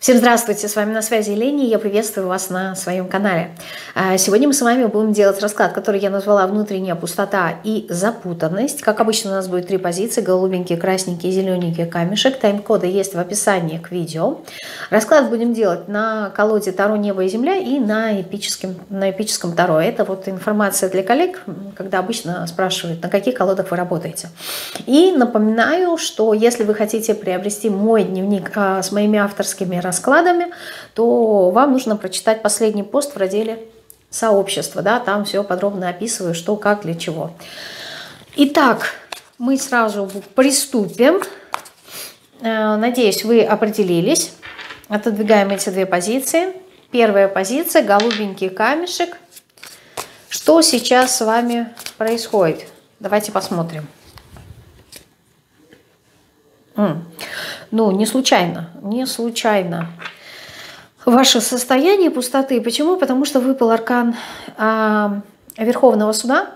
Всем здравствуйте, с вами на связи Лени, я приветствую вас на своем канале. А, сегодня мы с вами будем делать расклад, который я назвала «Внутренняя пустота и запутанность». Как обычно у нас будет три позиции, голубенький, красненький, зелененький камешек. Тайм-коды есть в описании к видео. Расклад будем делать на колоде Таро Небо и Земля и на эпическом, на эпическом Таро. Это вот информация для коллег, когда обычно спрашивают, на каких колодах вы работаете. И напоминаю, что если вы хотите приобрести мой дневник а, с моими авторскими раскладами, то вам нужно прочитать последний пост в разделе сообщества. Да, там все подробно описываю, что, как, для чего. Итак, мы сразу приступим. Э, надеюсь, вы определились. Отодвигаем эти две позиции. Первая позиция – голубенький камешек. Что сейчас с вами происходит? Давайте посмотрим. Ну, не случайно, не случайно. Ваше состояние пустоты. Почему? Потому что выпал аркан а, Верховного суда.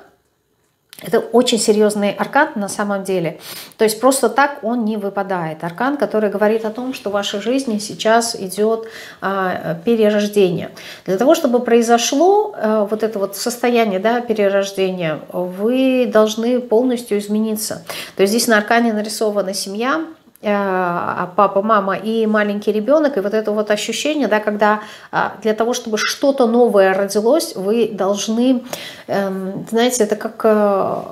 Это очень серьезный аркан на самом деле. То есть просто так он не выпадает. Аркан, который говорит о том, что в вашей жизни сейчас идет а, перерождение. Для того, чтобы произошло а, вот это вот состояние да, перерождения, вы должны полностью измениться. То есть здесь на аркане нарисована семья, папа, мама и маленький ребенок, и вот это вот ощущение, да, когда а, для того, чтобы что-то новое родилось, вы должны, эм, знаете, это как э,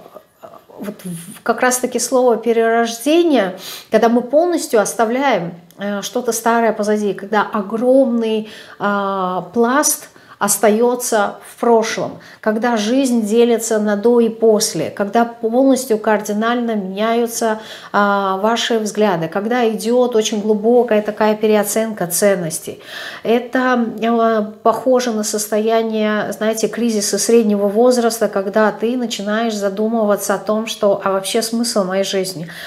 вот как раз-таки слово перерождение, когда мы полностью оставляем э, что-то старое позади, когда огромный а, пласт остается в прошлом, когда жизнь делится на до и после, когда полностью кардинально меняются а, ваши взгляды, когда идет очень глубокая такая переоценка ценностей. Это а, похоже на состояние, знаете, кризиса среднего возраста, когда ты начинаешь задумываться о том, что а вообще смысл моей жизни –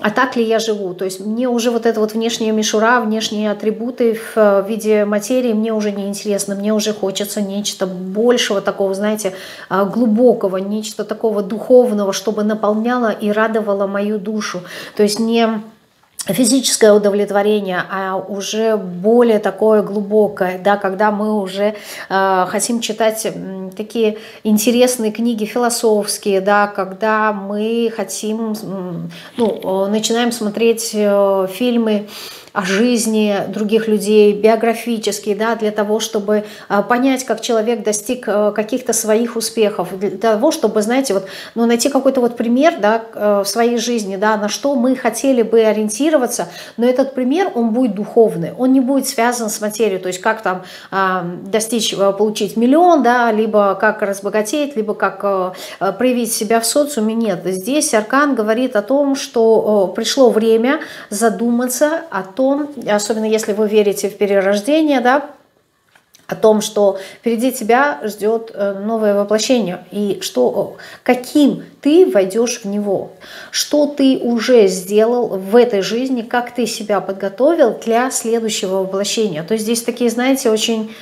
а так ли я живу? То есть мне уже вот эта вот внешняя мишура, внешние атрибуты в э, виде материи мне уже не интересно, мне уже хочется нечто большего такого, знаете, а, глубокого, нечто такого духовного, чтобы наполняло и радовало мою душу. То есть не физическое удовлетворение, а уже более такое глубокое, да, когда мы уже э, хотим читать э, такие интересные книги философские, да, когда мы хотим, ну, начинаем смотреть э, фильмы о жизни других людей, биографические, да, для того, чтобы а, понять, как человек достиг э, каких-то своих успехов, для того, чтобы, знаете, вот, ну, найти какой-то вот пример да, э, в своей жизни, да, на что мы хотели бы ориентироваться, но этот пример, он будет духовный, он не будет связан с материей, то есть как там а, достичь, э, получить миллион, да, либо как разбогатеть, либо как проявить себя в социуме, нет. Здесь Аркан говорит о том, что пришло время задуматься о том, том, особенно если вы верите в перерождение, да, о том, что впереди тебя ждет э, новое воплощение, и что, каким ты войдешь в него, что ты уже сделал в этой жизни, как ты себя подготовил для следующего воплощения. То есть здесь такие, знаете, очень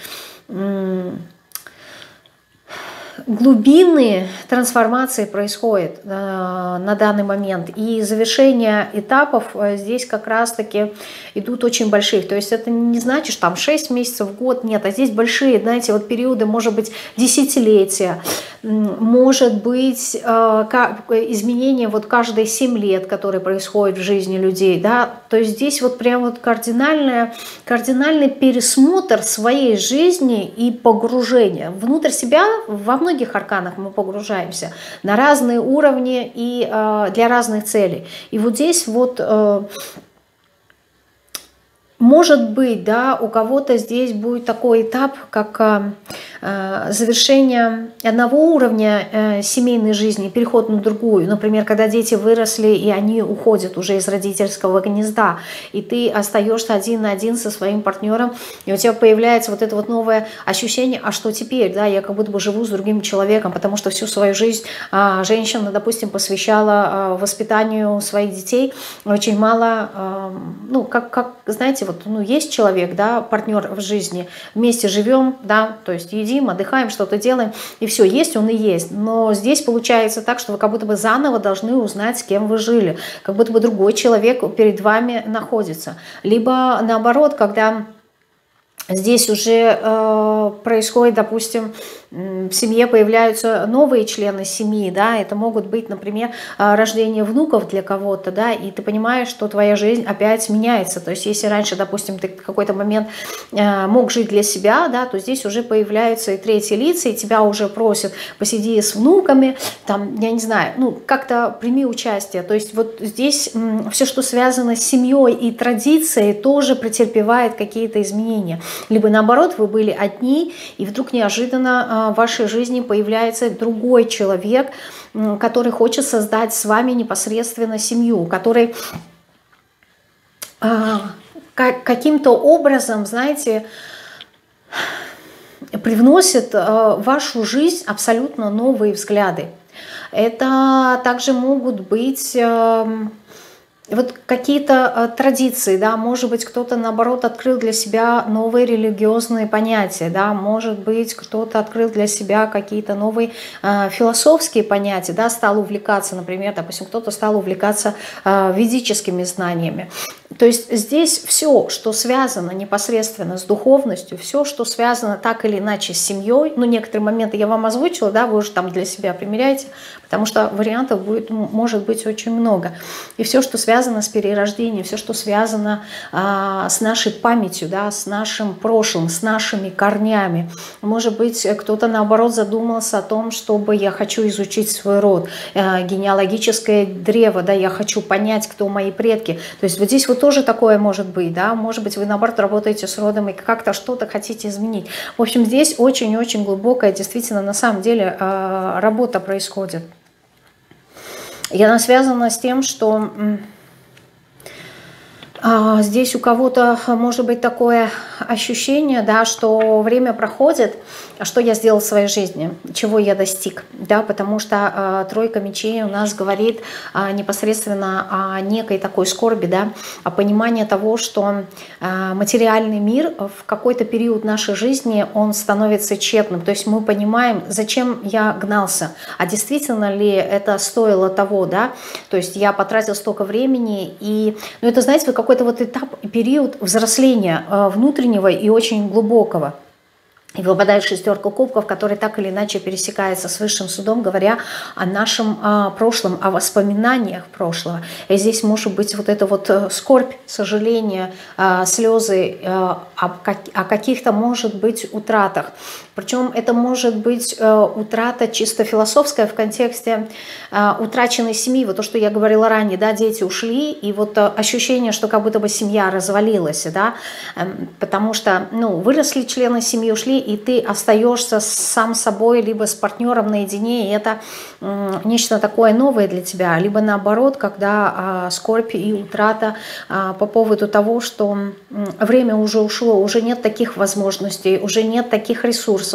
глубинные трансформации происходят э, на данный момент. И завершение этапов э, здесь как раз-таки идут очень больших. То есть это не значит, что там 6 месяцев, год, нет. А здесь большие, знаете, вот периоды, может быть, десятилетия, может быть, э, изменения вот каждые 7 лет, которые происходят в жизни людей. Да? То есть здесь вот прям вот кардинальная, кардинальный пересмотр своей жизни и погружение внутрь себя во многих многих арканах мы погружаемся на разные уровни и э, для разных целей. И вот здесь вот э, может быть, да, у кого-то здесь будет такой этап, как э, Э, завершение одного уровня э, семейной жизни, переход на другую. Например, когда дети выросли и они уходят уже из родительского гнезда, и ты остаешься один на один со своим партнером, и у тебя появляется вот это вот новое ощущение, а что теперь, да, я как будто бы живу с другим человеком, потому что всю свою жизнь а, женщина, допустим, посвящала а, воспитанию своих детей, очень мало, а, ну, как, как, знаете, вот, ну, есть человек, да, партнер в жизни, вместе живем, да, то есть едим, отдыхаем, что-то делаем, и все, есть он и есть. Но здесь получается так, что вы как будто бы заново должны узнать, с кем вы жили, как будто бы другой человек перед вами находится. Либо наоборот, когда Здесь уже э, происходит, допустим, в семье появляются новые члены семьи, да, это могут быть, например, э, рождение внуков для кого-то, да, и ты понимаешь, что твоя жизнь опять меняется. То есть, если раньше, допустим, ты в какой-то момент э, мог жить для себя, да, то здесь уже появляются и третьи лица, и тебя уже просят, посиди с внуками, там, я не знаю, ну, как-то прими участие. То есть, вот здесь все, что связано с семьей и традицией, тоже претерпевает какие-то изменения. Либо наоборот, вы были одни, и вдруг неожиданно а, в вашей жизни появляется другой человек, который хочет создать с вами непосредственно семью, который а, каким-то образом, знаете, привносит а, в вашу жизнь абсолютно новые взгляды. Это также могут быть вот какие-то э, традиции, да, может быть, кто-то, наоборот, открыл для себя новые религиозные понятия, да, может быть, кто-то открыл для себя какие-то новые э, философские понятия, да, стал увлекаться, например, допустим, кто-то стал увлекаться э, ведическими знаниями. То есть здесь все, что связано непосредственно с духовностью, все, что связано так или иначе с семьей, ну, некоторые моменты я вам озвучила, да, вы уже там для себя примеряете, потому что вариантов будет, может быть очень много. И все, что связано с перерождением, все, что связано а, с нашей памятью, да, с нашим прошлым, с нашими корнями. Может быть, кто-то, наоборот, задумался о том, чтобы я хочу изучить свой род, а, генеалогическое древо, да, я хочу понять, кто мои предки. То есть вот здесь вот тоже такое может быть, да, может быть, вы наоборот работаете с родом и как-то что-то хотите изменить. В общем, здесь очень-очень глубокая, действительно, на самом деле а, работа происходит. И она связана с тем, что здесь у кого-то может быть такое ощущение, да, что время проходит, а что я сделал в своей жизни, чего я достиг, да, потому что э, тройка мечей у нас говорит э, непосредственно о некой такой скорби, да, о понимании того, что э, материальный мир в какой-то период нашей жизни он становится тщетным, то есть мы понимаем, зачем я гнался, а действительно ли это стоило того, да, то есть я потратил столько времени и, ну это знаете, какой-то вот этап, период взросления э, внутреннего и очень глубокого. И выпадает шестерка кубков, который так или иначе пересекается с высшим судом, говоря о нашем о прошлом, о воспоминаниях прошлого. И здесь может быть вот эта вот э, скорбь, сожаление, э, слезы о каких-то, может быть, утратах. Причем это может быть утрата чисто философская в контексте утраченной семьи. Вот то, что я говорила ранее, да, дети ушли, и вот ощущение, что как будто бы семья развалилась, да, эм, потому что, ну, выросли члены семьи, ушли, и ты остаешься сам собой, либо с партнером наедине, и это нечто такое новое для тебя, либо наоборот, когда а, скорбь и утрата а, по поводу того, что время уже ушло, уже нет таких возможностей, уже нет таких ресурсов,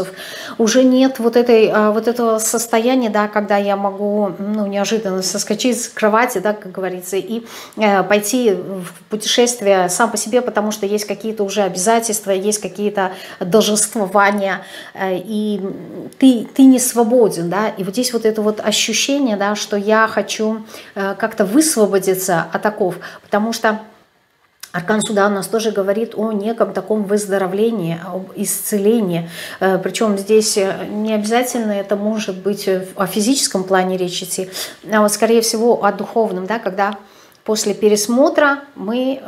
уже нет вот, этой, а, вот этого состояния, да, когда я могу ну, неожиданно соскочить с кровати, да, как говорится, и э, пойти в путешествие сам по себе, потому что есть какие-то уже обязательства, есть какие-то долженства существования, э, и ты, ты не свободен, да, и вот здесь вот это вот ощущение, да, что я хочу э, как-то высвободиться от оков, потому что Аркан суда у нас тоже говорит о неком таком выздоровлении, об исцелении. Э, Причем здесь не обязательно это может быть о физическом плане речь идти, а вот скорее всего о духовном, да, когда после пересмотра мы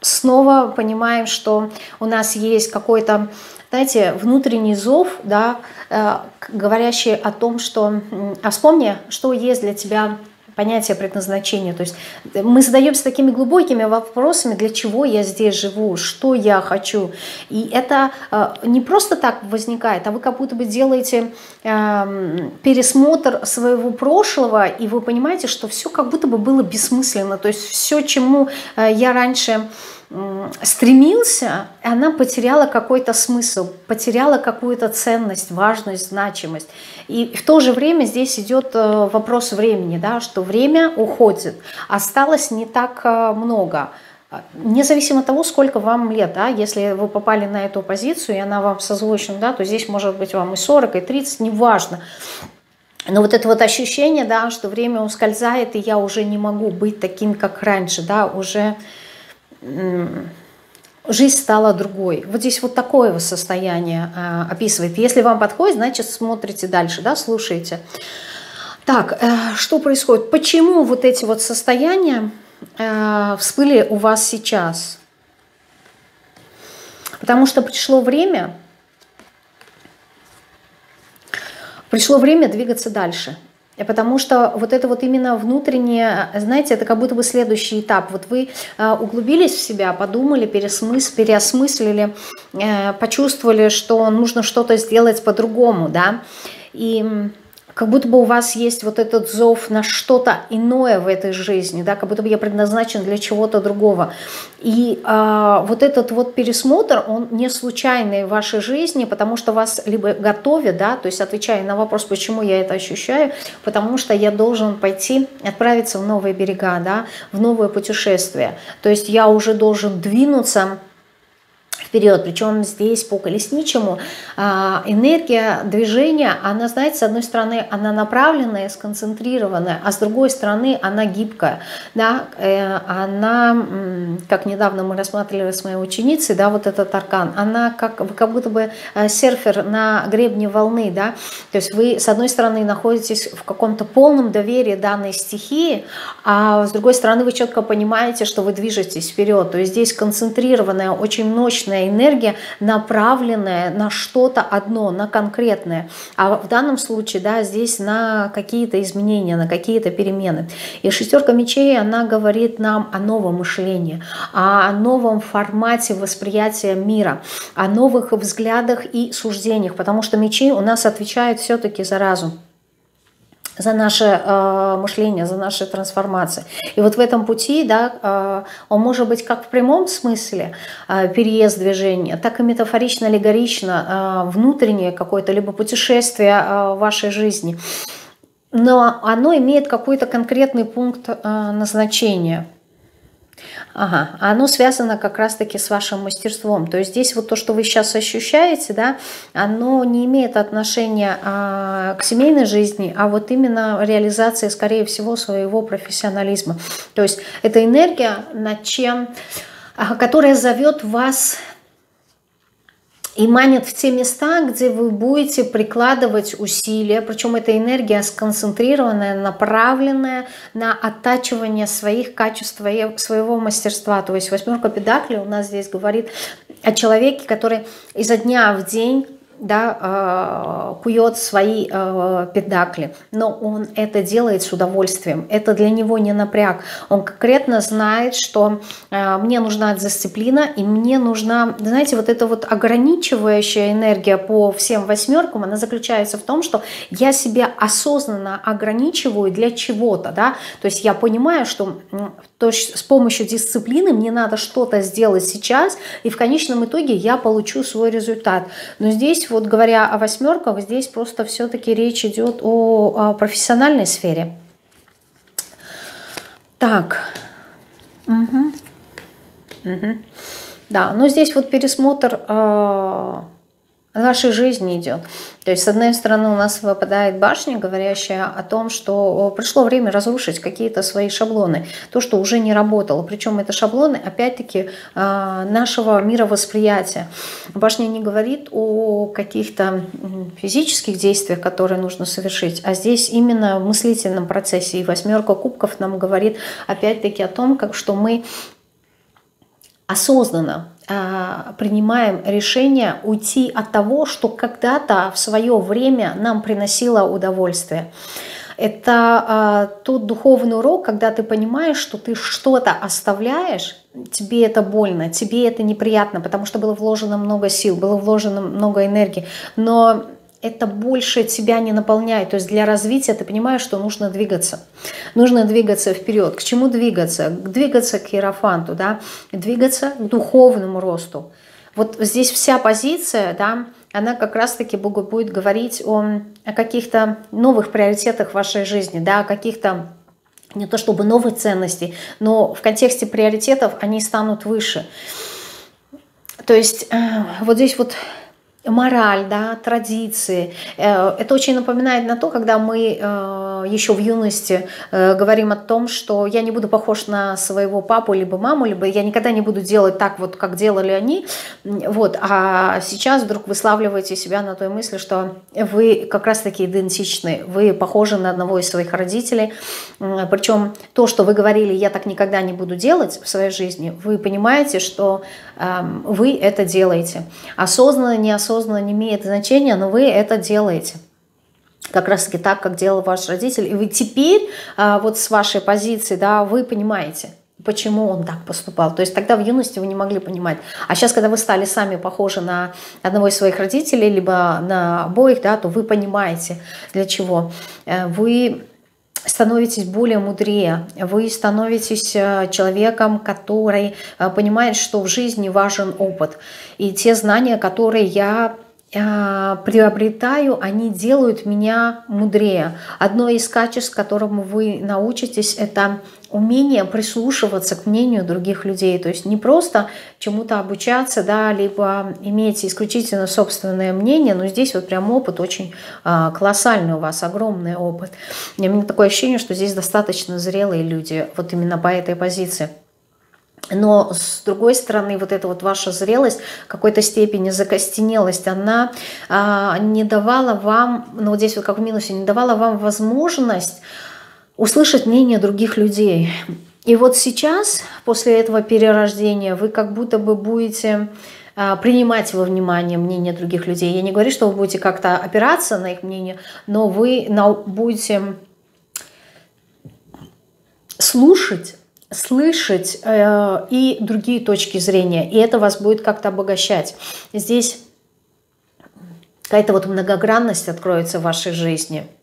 снова понимаем, что у нас есть какой-то знаете, внутренний зов, да, э, говорящий о том, что, а вспомни, что есть для тебя понятие предназначения. То есть мы задаемся такими глубокими вопросами, для чего я здесь живу, что я хочу. И это э, не просто так возникает, а вы как будто бы делаете э, пересмотр своего прошлого, и вы понимаете, что все как будто бы было бессмысленно. То есть все, чему э, я раньше стремился, она потеряла какой-то смысл, потеряла какую-то ценность, важность, значимость. И в то же время здесь идет э, вопрос времени, да, что время уходит, осталось не так э, много. Независимо от того, сколько вам лет, да, если вы попали на эту позицию, и она вам созвучна, да, то здесь может быть вам и 40, и 30, неважно. Но вот это вот ощущение, да, что время ускользает, и я уже не могу быть таким, как раньше, да, уже жизнь стала другой. Вот здесь вот такое состояние э, описывает. Если вам подходит, значит, смотрите дальше, да, слушаете. Так, э, что происходит? Почему вот эти вот состояния э, всплыли у вас сейчас? Потому что пришло время, пришло время двигаться дальше. Потому что вот это вот именно внутреннее, знаете, это как будто бы следующий этап. Вот вы э, углубились в себя, подумали, пересмыс, переосмыслили, э, почувствовали, что нужно что-то сделать по-другому, да, и как будто бы у вас есть вот этот зов на что-то иное в этой жизни, да, как будто бы я предназначен для чего-то другого. И э, вот этот вот пересмотр, он не случайный в вашей жизни, потому что вас либо готовят, да, то есть отвечая на вопрос, почему я это ощущаю, потому что я должен пойти, отправиться в новые берега, да, в новое путешествие. То есть я уже должен двинуться вперед. Причем здесь по колесничему а, энергия движения, она, знаете, с одной стороны, она направленная, сконцентрированная, а с другой стороны, она гибкая. Да? Э, она, как недавно мы рассматривали с моей ученицей, да, вот этот аркан, она как, как будто бы э, серфер на гребне волны. Да? То есть вы, с одной стороны, находитесь в каком-то полном доверии данной стихии, а с другой стороны, вы четко понимаете, что вы движетесь вперед. То есть здесь концентрированная, очень мощная энергия, направленная на что-то одно, на конкретное. А в данном случае, да, здесь на какие-то изменения, на какие-то перемены. И шестерка мечей, она говорит нам о новом мышлении, о новом формате восприятия мира, о новых взглядах и суждениях, потому что мечи у нас отвечают все-таки за разум за наше э, мышление, за наши трансформации. И вот в этом пути, да, э, он может быть как в прямом смысле э, переезд движения, так и метафорично, аллегорично, э, внутреннее какое-то, либо путешествие э, вашей жизни. Но оно имеет какой-то конкретный пункт э, назначения. Ага, а оно связано как раз-таки с вашим мастерством. То есть здесь вот то, что вы сейчас ощущаете, да, оно не имеет отношения а, к семейной жизни, а вот именно реализации, скорее всего, своего профессионализма. То есть это энергия, над чем, а, которая зовет вас и манит в те места, где вы будете прикладывать усилия, причем эта энергия сконцентрированная, направленная на оттачивание своих качеств, своего мастерства. То есть восьмерка педакли у нас здесь говорит о человеке, который изо дня в день да, а, кует свои а, педакли, но он это делает с удовольствием. Это для него не напряг. Он конкретно знает, что а, мне нужна дисциплина, и мне нужна, знаете, вот эта вот ограничивающая энергия по всем восьмеркам, она заключается в том, что я себя осознанно ограничиваю для чего-то, да, то есть я понимаю, что то с помощью дисциплины мне надо что-то сделать сейчас, и в конечном итоге я получу свой результат. Но здесь, вот говоря о восьмерках, здесь просто все-таки речь идет о, о профессиональной сфере. Так. Угу. Угу. Да, но здесь вот пересмотр э, нашей жизни идет. То есть, с одной стороны, у нас выпадает башня, говорящая о том, что пришло время разрушить какие-то свои шаблоны, то, что уже не работало. Причем это шаблоны, опять-таки, а, нашего мировосприятия. Башня не говорит о каких-то физических действиях, которые нужно совершить, а здесь именно в мыслительном процессе. И восьмерка кубков нам говорит, опять-таки, о том, как, что мы осознанно принимаем решение уйти от того, что когда-то в свое время нам приносило удовольствие. Это а, тот духовный урок, когда ты понимаешь, что ты что-то оставляешь, тебе это больно, тебе это неприятно, потому что было вложено много сил, было вложено много энергии, но это больше тебя не наполняет. То есть для развития ты понимаешь, что нужно двигаться. Нужно двигаться вперед. К чему двигаться? Двигаться к иерофанту, да? двигаться к духовному росту. Вот здесь вся позиция, да, она как раз-таки будет говорить о, о каких-то новых приоритетах в вашей жизни, да, о каких-то не то чтобы новых ценностей, но в контексте приоритетов они станут выше. То есть э, вот здесь вот мораль, да, традиции. Э, это очень напоминает на то, когда мы э, еще в юности э, говорим о том, что я не буду похож на своего папу либо маму, либо я никогда не буду делать так вот, как делали они. Вот. А сейчас вдруг выславливаете себя на той мысли, что вы как раз-таки идентичны, вы похожи на одного из своих родителей. Причем то, что вы говорили, я так никогда не буду делать в своей жизни, вы понимаете, что вы это делаете. Осознанно, неосознанно осознанно не имеет значения, но вы это делаете. Как раз таки так, как делал ваш родитель. И вы теперь а, вот с вашей позиции, да, вы понимаете, почему он так поступал. То есть тогда в юности вы не могли понимать. А сейчас, когда вы стали сами похожи на одного из своих родителей, либо на обоих, да, то вы понимаете, для чего. Э, вы становитесь более мудрее, вы становитесь э, человеком, который э, понимает, что в жизни важен опыт. И те знания, которые я э, приобретаю, они делают меня мудрее. Одно из качеств, которому вы научитесь, это умение прислушиваться к мнению других людей. То есть не просто чему-то обучаться, да, либо иметь исключительно собственное мнение, но здесь вот прям опыт очень а, колоссальный у вас, огромный опыт. У меня такое ощущение, что здесь достаточно зрелые люди, вот именно по этой позиции. Но с другой стороны, вот эта вот ваша зрелость, какой-то степени закостенелость, она а, не давала вам, ну вот здесь вот как в минусе, не давала вам возможность услышать мнение других людей. И вот сейчас, после этого перерождения, вы как будто бы будете а, принимать во внимание мнение других людей. Я не говорю, что вы будете как-то опираться на их мнение, но вы будете слушать, слышать э, и другие точки зрения, и это вас будет как-то обогащать. Здесь какая-то вот многогранность откроется в вашей жизни –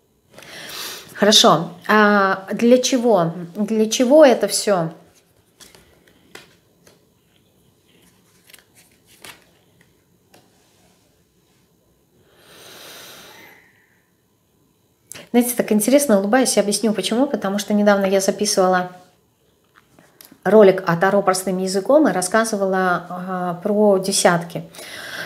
Хорошо. А для чего? Для чего это все? Знаете, так интересно улыбаюсь, я объясню почему. Потому что недавно я записывала ролик о Таро простым языком и рассказывала а, про десятки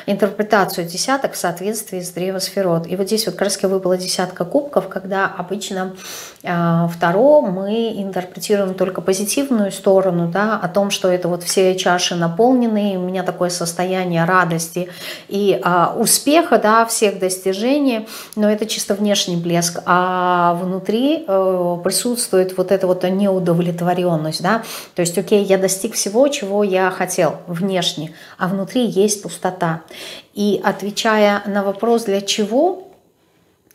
интерпретацию десяток в соответствии с древосферот. И вот здесь вот как выпала десятка кубков, когда обычно э, второ мы интерпретируем только позитивную сторону, да, о том, что это вот все чаши наполнены, у меня такое состояние радости и э, успеха, да, всех достижений, но это чисто внешний блеск, а внутри э, присутствует вот эта вот неудовлетворенность, да, то есть, окей, я достиг всего, чего я хотел внешне, а внутри есть пустота. И отвечая на вопрос, для чего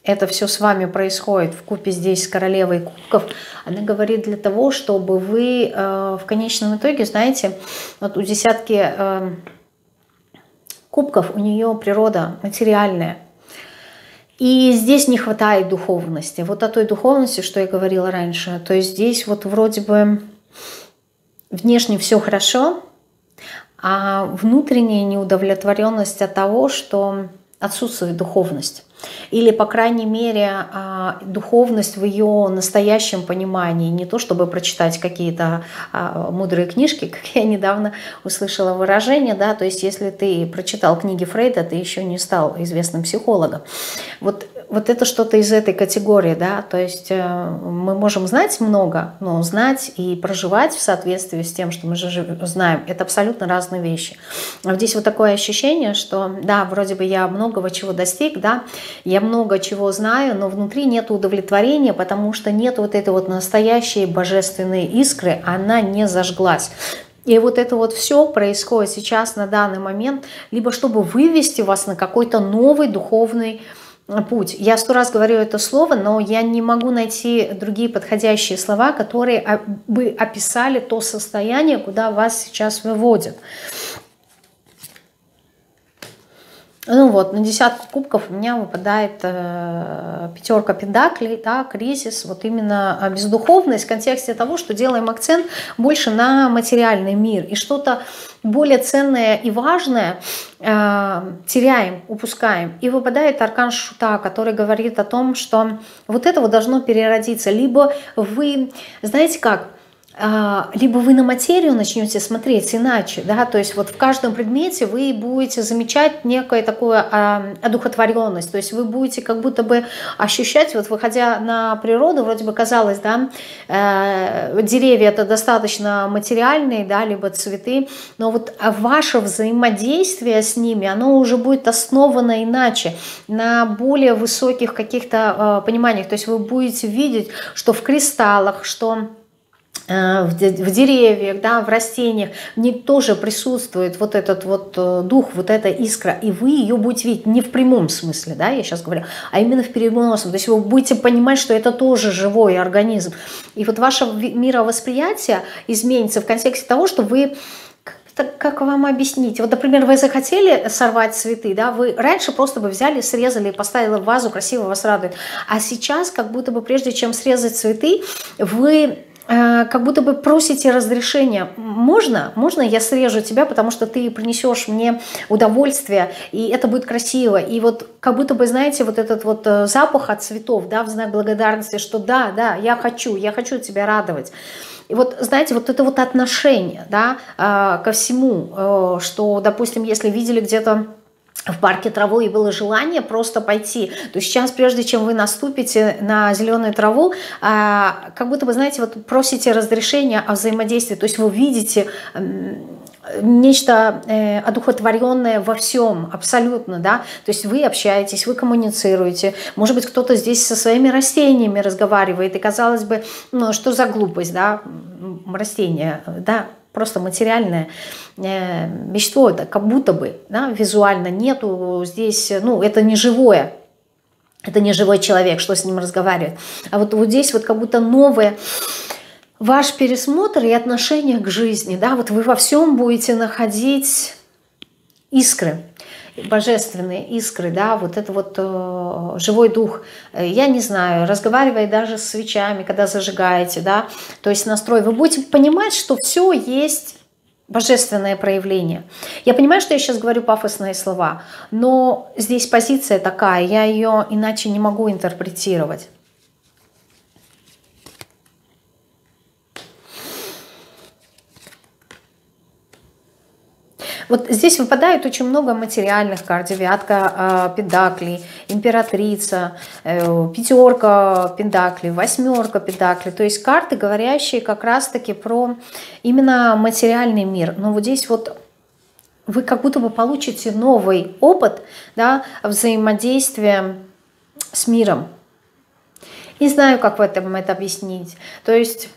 это все с вами происходит в купе здесь с королевой кубков, она говорит для того, чтобы вы э, в конечном итоге, знаете, вот у десятки э, кубков у нее природа материальная. И здесь не хватает духовности. Вот о той духовности, что я говорила раньше. То есть здесь вот вроде бы внешне все хорошо, а внутренняя неудовлетворенность от того, что отсутствует духовность. Или, по крайней мере, а, духовность в ее настоящем понимании. Не то, чтобы прочитать какие-то а, мудрые книжки, как я недавно услышала выражение, да, то есть если ты прочитал книги Фрейда, ты еще не стал известным психологом. Вот вот это что-то из этой категории, да, то есть э, мы можем знать много, но знать и проживать в соответствии с тем, что мы же знаем, это абсолютно разные вещи. А здесь вот такое ощущение, что да, вроде бы я многого чего достиг, да, я много чего знаю, но внутри нет удовлетворения, потому что нет вот этой вот настоящей божественной искры, она не зажглась. И вот это вот все происходит сейчас на данный момент, либо чтобы вывести вас на какой-то новый духовный путь. Я сто раз говорю это слово, но я не могу найти другие подходящие слова, которые бы описали то состояние, куда вас сейчас выводят. Ну вот, на десятку кубков у меня выпадает э, пятерка педаклей, да, кризис, вот именно а, бездуховность в контексте того, что делаем акцент больше на материальный мир. И что-то более ценное и важное э, теряем, упускаем. И выпадает аркан Шута, который говорит о том, что вот это вот должно переродиться. Либо вы, знаете как, либо вы на материю начнете смотреть иначе, да, то есть вот в каждом предмете вы будете замечать некую такую а, одухотворенность, то есть вы будете как будто бы ощущать, вот выходя на природу, вроде бы казалось, да, э, деревья это достаточно материальные, да, либо цветы, но вот ваше взаимодействие с ними, оно уже будет основано иначе, на более высоких каких-то э, пониманиях, то есть вы будете видеть, что в кристаллах, что в деревьях, да, в растениях, в них тоже присутствует вот этот вот э, дух, вот эта искра, и вы ее будете видеть не в прямом смысле, да, я сейчас говорю, а именно в переносном, то есть вы будете понимать, что это тоже живой организм, и вот ваше мировосприятие изменится в контексте того, что вы как вам объяснить? Вот, например, вы захотели сорвать цветы, да, вы раньше просто бы взяли, срезали и поставили в вазу, красиво вас радует. А сейчас, как будто бы прежде чем срезать цветы, вы Э, как будто бы просите разрешения. Можно? Можно я срежу тебя, потому что ты принесешь мне удовольствие, и это будет красиво. И вот как будто бы, знаете, вот этот вот э, запах от цветов, да, в знак благодарности, что да, да, я хочу, я хочу тебя радовать. И вот, знаете, вот это вот отношение, да, э, ко всему, что, допустим, если видели где-то в парке траву и было желание просто пойти. То сейчас, прежде чем вы наступите на зеленую траву, а, как будто вы, знаете, вот просите разрешения о взаимодействии. То есть вы видите нечто э, одухотворенное во всем, абсолютно, да, то есть вы общаетесь, вы коммуницируете, может быть, кто-то здесь со своими растениями разговаривает, и казалось бы, ну, что за глупость, да, растения, да, просто материальное э, вещество, это как будто бы да, визуально нету здесь, ну, это не живое, это не живой человек, что с ним разговаривает. А вот, вот здесь вот как будто новое, ваш пересмотр и отношение к жизни, да, вот вы во всем будете находить искры, божественные искры, да, вот это вот э, живой дух, я не знаю, разговаривая даже с свечами, когда зажигаете, да, то есть настрой, вы будете понимать, что все есть божественное проявление. Я понимаю, что я сейчас говорю пафосные слова, но здесь позиция такая, я ее иначе не могу интерпретировать. Вот здесь выпадает очень много материальных карт. Девятка э, педаклей, императрица, э, пятерка педаклей, восьмерка педаклей. То есть карты, говорящие как раз-таки про именно материальный мир. Но вот здесь вот вы как будто бы получите новый опыт да, взаимодействия с миром. Не знаю, как в этом это объяснить. То есть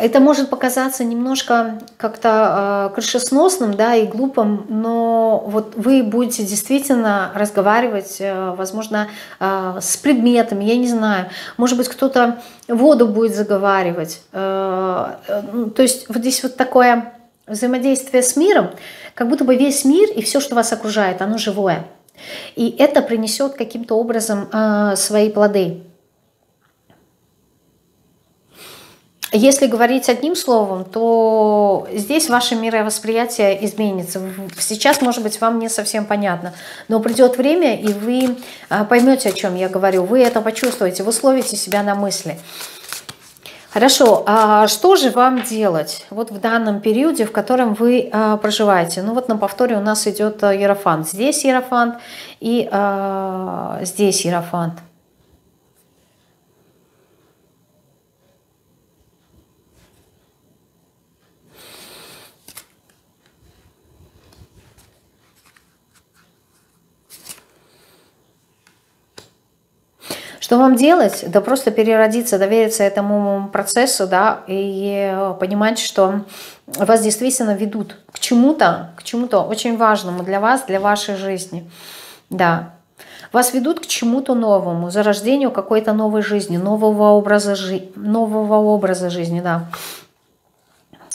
это может показаться немножко как-то э, крышесносным да, и глупым, но вот вы будете действительно разговаривать, э, возможно, э, с предметами, я не знаю. Может быть, кто-то воду будет заговаривать. Э, э, то есть вот здесь вот такое взаимодействие с миром, как будто бы весь мир и все, что вас окружает, оно живое. И это принесет каким-то образом э, свои плоды. Если говорить одним словом, то здесь ваше мировосприятие изменится. Сейчас, может быть, вам не совсем понятно, но придет время, и вы а, поймете, о чем я говорю. Вы это почувствуете, вы словите себя на мысли. Хорошо, а что же вам делать вот в данном периоде, в котором вы а, проживаете? Ну вот на повторе у нас идет а, Ерофант. Здесь Ерофант и а, здесь Ерофант. Что вам делать? Да просто переродиться, довериться этому процессу, да, и понимать, что вас действительно ведут к чему-то, к чему-то очень важному для вас, для вашей жизни. Да, вас ведут к чему-то новому, зарождению какой-то новой жизни, нового образа, жи нового образа жизни, да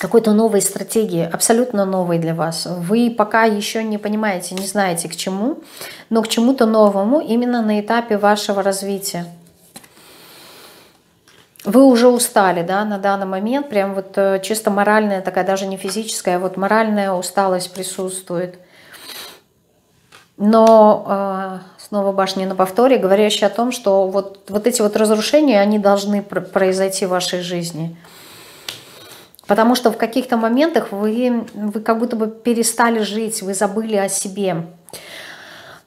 какой-то новой стратегии, абсолютно новой для вас. Вы пока еще не понимаете, не знаете к чему, но к чему-то новому именно на этапе вашего развития. Вы уже устали, да, на данный момент, прям вот э, чисто моральная такая, даже не физическая, а вот моральная усталость присутствует. Но э, снова башня на повторе, говорящая о том, что вот, вот эти вот разрушения, они должны произойти в вашей жизни – Потому что в каких-то моментах вы, вы как будто бы перестали жить, вы забыли о себе.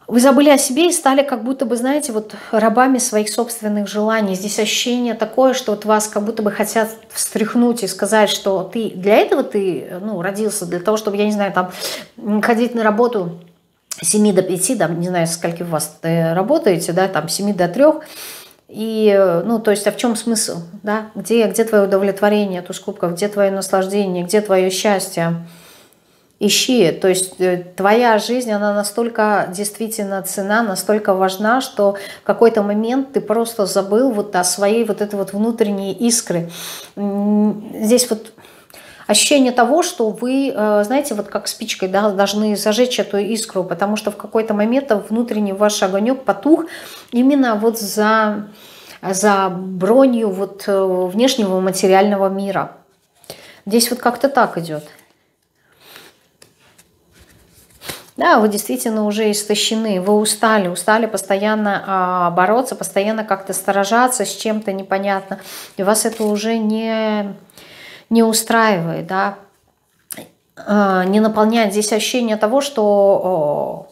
Вы забыли о себе и стали как будто бы, знаете, вот рабами своих собственных желаний. Здесь ощущение такое, что вот вас как будто бы хотят встряхнуть и сказать, что ты для этого ты ну, родился, для того, чтобы, я не знаю, там ходить на работу 7 до 5, да, не знаю, скольки у вас работаете, да, там 7 до 3, и, ну, то есть, а в чем смысл, да? Где, где твое удовлетворение от ускупков, где твое наслаждение, где твое счастье? Ищи. То есть, э, твоя жизнь, она настолько действительно цена, настолько важна, что в какой-то момент ты просто забыл вот о своей вот этой вот внутренней искры. Здесь вот ощущение того, что вы, э, знаете, вот как спичкой да, должны зажечь эту искру, потому что в какой-то момент внутренний ваш огонек потух именно вот за, за бронью вот э, внешнего материального мира. Здесь вот как-то так идет. Да, вы действительно уже истощены, вы устали, устали постоянно а, бороться, постоянно как-то сторожаться с чем-то непонятно. И вас это уже не, не устраивает, да, а, не наполняет здесь ощущение того, что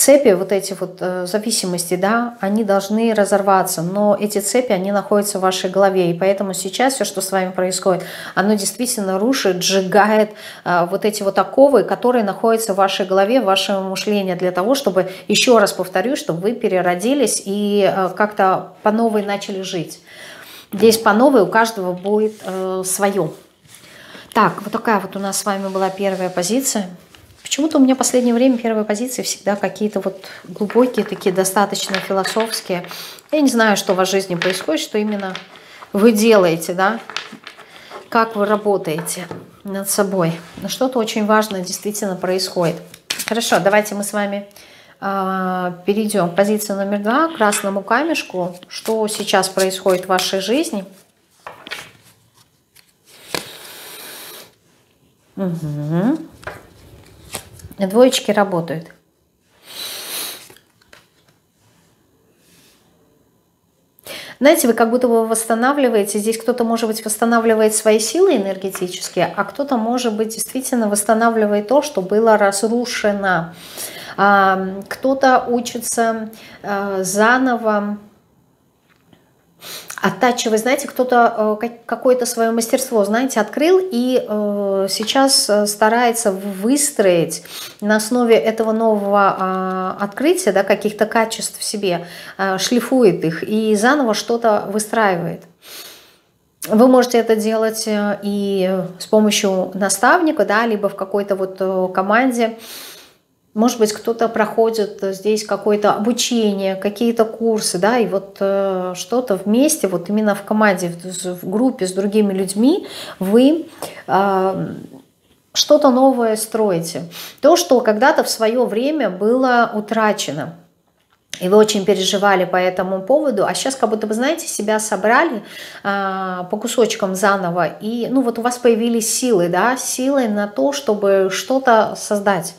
цепи, вот эти вот э, зависимости, да, они должны разорваться, но эти цепи, они находятся в вашей голове, и поэтому сейчас все, что с вами происходит, оно действительно рушит, сжигает э, вот эти вот оковы, которые находятся в вашей голове, в вашем мышлении, для того, чтобы, еще раз повторю, чтобы вы переродились и э, как-то по новой начали жить. Здесь по новой у каждого будет э, свое. Так, вот такая вот у нас с вами была первая позиция. Почему-то у меня в последнее время первые позиции всегда какие-то вот глубокие, такие достаточно философские. Я не знаю, что в вашей жизни происходит, что именно вы делаете, да, как вы работаете над собой. Но что-то очень важное действительно происходит. Хорошо, давайте мы с вами перейдем к позиции номер два, красному камешку. Что сейчас происходит в вашей жизни? Угу. Двоечки работают. Знаете, вы как будто бы восстанавливаете, здесь кто-то, может быть, восстанавливает свои силы энергетические, а кто-то, может быть, действительно восстанавливает то, что было разрушено. А, кто-то учится а, заново оттачивать, знаете, кто-то э, какое-то свое мастерство, знаете, открыл и э, сейчас э, старается выстроить на основе этого нового а, открытия, да, каких-то качеств в себе, шлифует их и заново что-то выстраивает. Вы можете это делать и с помощью наставника, да, либо в какой-то вот команде, может быть, кто-то проходит здесь какое-то обучение, какие-то курсы, да, и вот э, что-то вместе, вот именно в команде, в, в группе с другими людьми вы э, что-то новое строите. То, что когда-то в свое время было утрачено. И вы очень переживали по этому поводу, а сейчас как будто бы, знаете, себя собрали э, по кусочкам заново, и ну вот у вас появились силы, да, силы на то, чтобы что-то создать.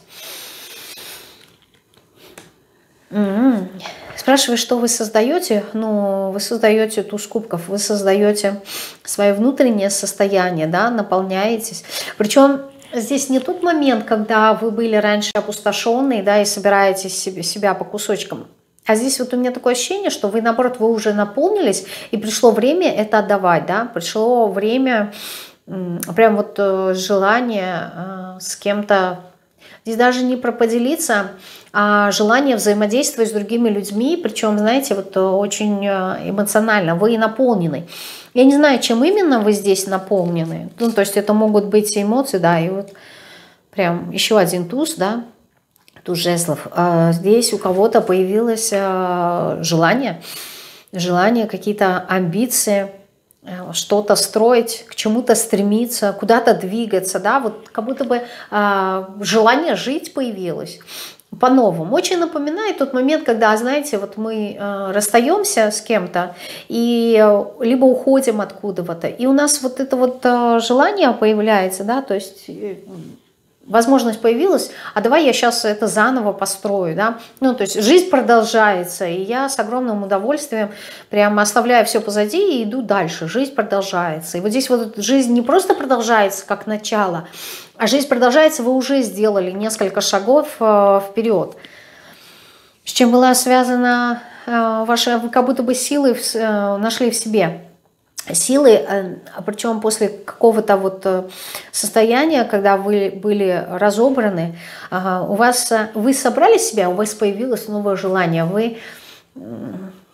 Mm-hmm. Спрашиваю, что вы создаете? Ну, вы создаете туз кубков, вы создаете свое внутреннее состояние, да, наполняетесь. Причем здесь не тот момент, когда вы были раньше опустошенные, да, и собираете себе, себя по кусочкам. А здесь вот у меня такое ощущение, что вы, наоборот, вы уже наполнились, и пришло время это отдавать, да, пришло время, прям вот э, желание э, с кем-то, здесь даже не про поделиться, а желание взаимодействовать с другими людьми, причем, знаете, вот э, очень э, эмоционально, вы наполнены. Я не знаю, чем именно вы здесь наполнены, ну, то есть это могут быть эмоции, да, и вот прям еще один туз, да, туз жезлов. А здесь у кого-то появилось э, желание, желание, какие-то амбиции, что-то строить, к чему-то стремиться, куда-то двигаться, да, вот как будто бы э, желание жить появилось по-новому. Очень напоминает тот момент, когда, знаете, вот мы э, расстаемся с кем-то и э, либо уходим откуда-то, и у нас вот это вот э, желание появляется, да, то есть э, возможность появилась, а давай я сейчас это заново построю, да, ну, то есть жизнь продолжается, и я с огромным удовольствием прямо оставляю все позади и иду дальше, жизнь продолжается. И вот здесь вот жизнь не просто продолжается как начало, а жизнь продолжается, вы уже сделали несколько шагов э, вперед. С чем была связана э, ваша, вы как будто бы силы э, нашли в себе силы, э, причем после какого-то вот э, состояния, когда вы были разобраны, у вас, э, вы собрали себя, у вас появилось новое желание, вы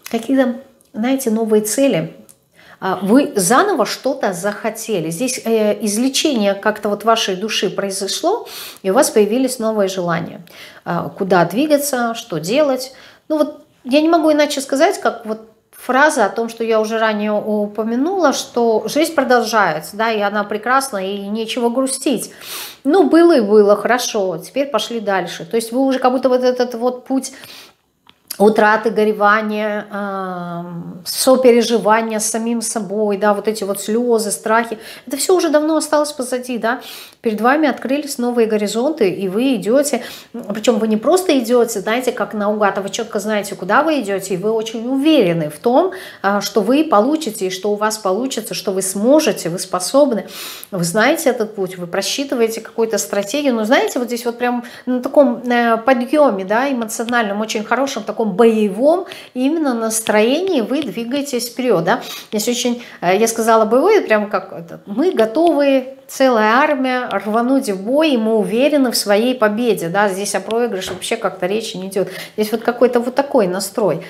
какие-то, знаете, новые цели, а вы заново что-то захотели. Здесь излечение как-то вот вашей души произошло, и у вас появились новые желания. А куда двигаться, что делать. Ну вот я не могу иначе сказать, как вот фраза о том, что я уже ранее упомянула, что жизнь продолжается, да, и она прекрасна, и нечего грустить. Ну, было и было, хорошо, теперь пошли дальше. То есть вы уже как будто вот этот вот путь утраты, горевания, э, сопереживания с самим собой, да, вот эти вот слезы, страхи, это все уже давно осталось позади, да, перед вами открылись новые горизонты, и вы идете, причем вы не просто идете, знаете, как наугад, а вы четко знаете, куда вы идете, и вы очень уверены в том, а, что вы получите, и что у вас получится, что вы сможете, вы способны, вы знаете этот путь, вы просчитываете какую-то стратегию, но знаете, вот здесь вот прям на таком э, подъеме, да, эмоциональном, очень хорошем, таком боевом именно настроении вы двигаетесь вперед, да. Здесь очень, э, я сказала боевой, прям как мы готовы целая армия рвануть в бой, и мы уверены в своей победе. Да? Здесь о проигрыше вообще как-то речи не идет. Здесь вот какой-то вот такой настрой.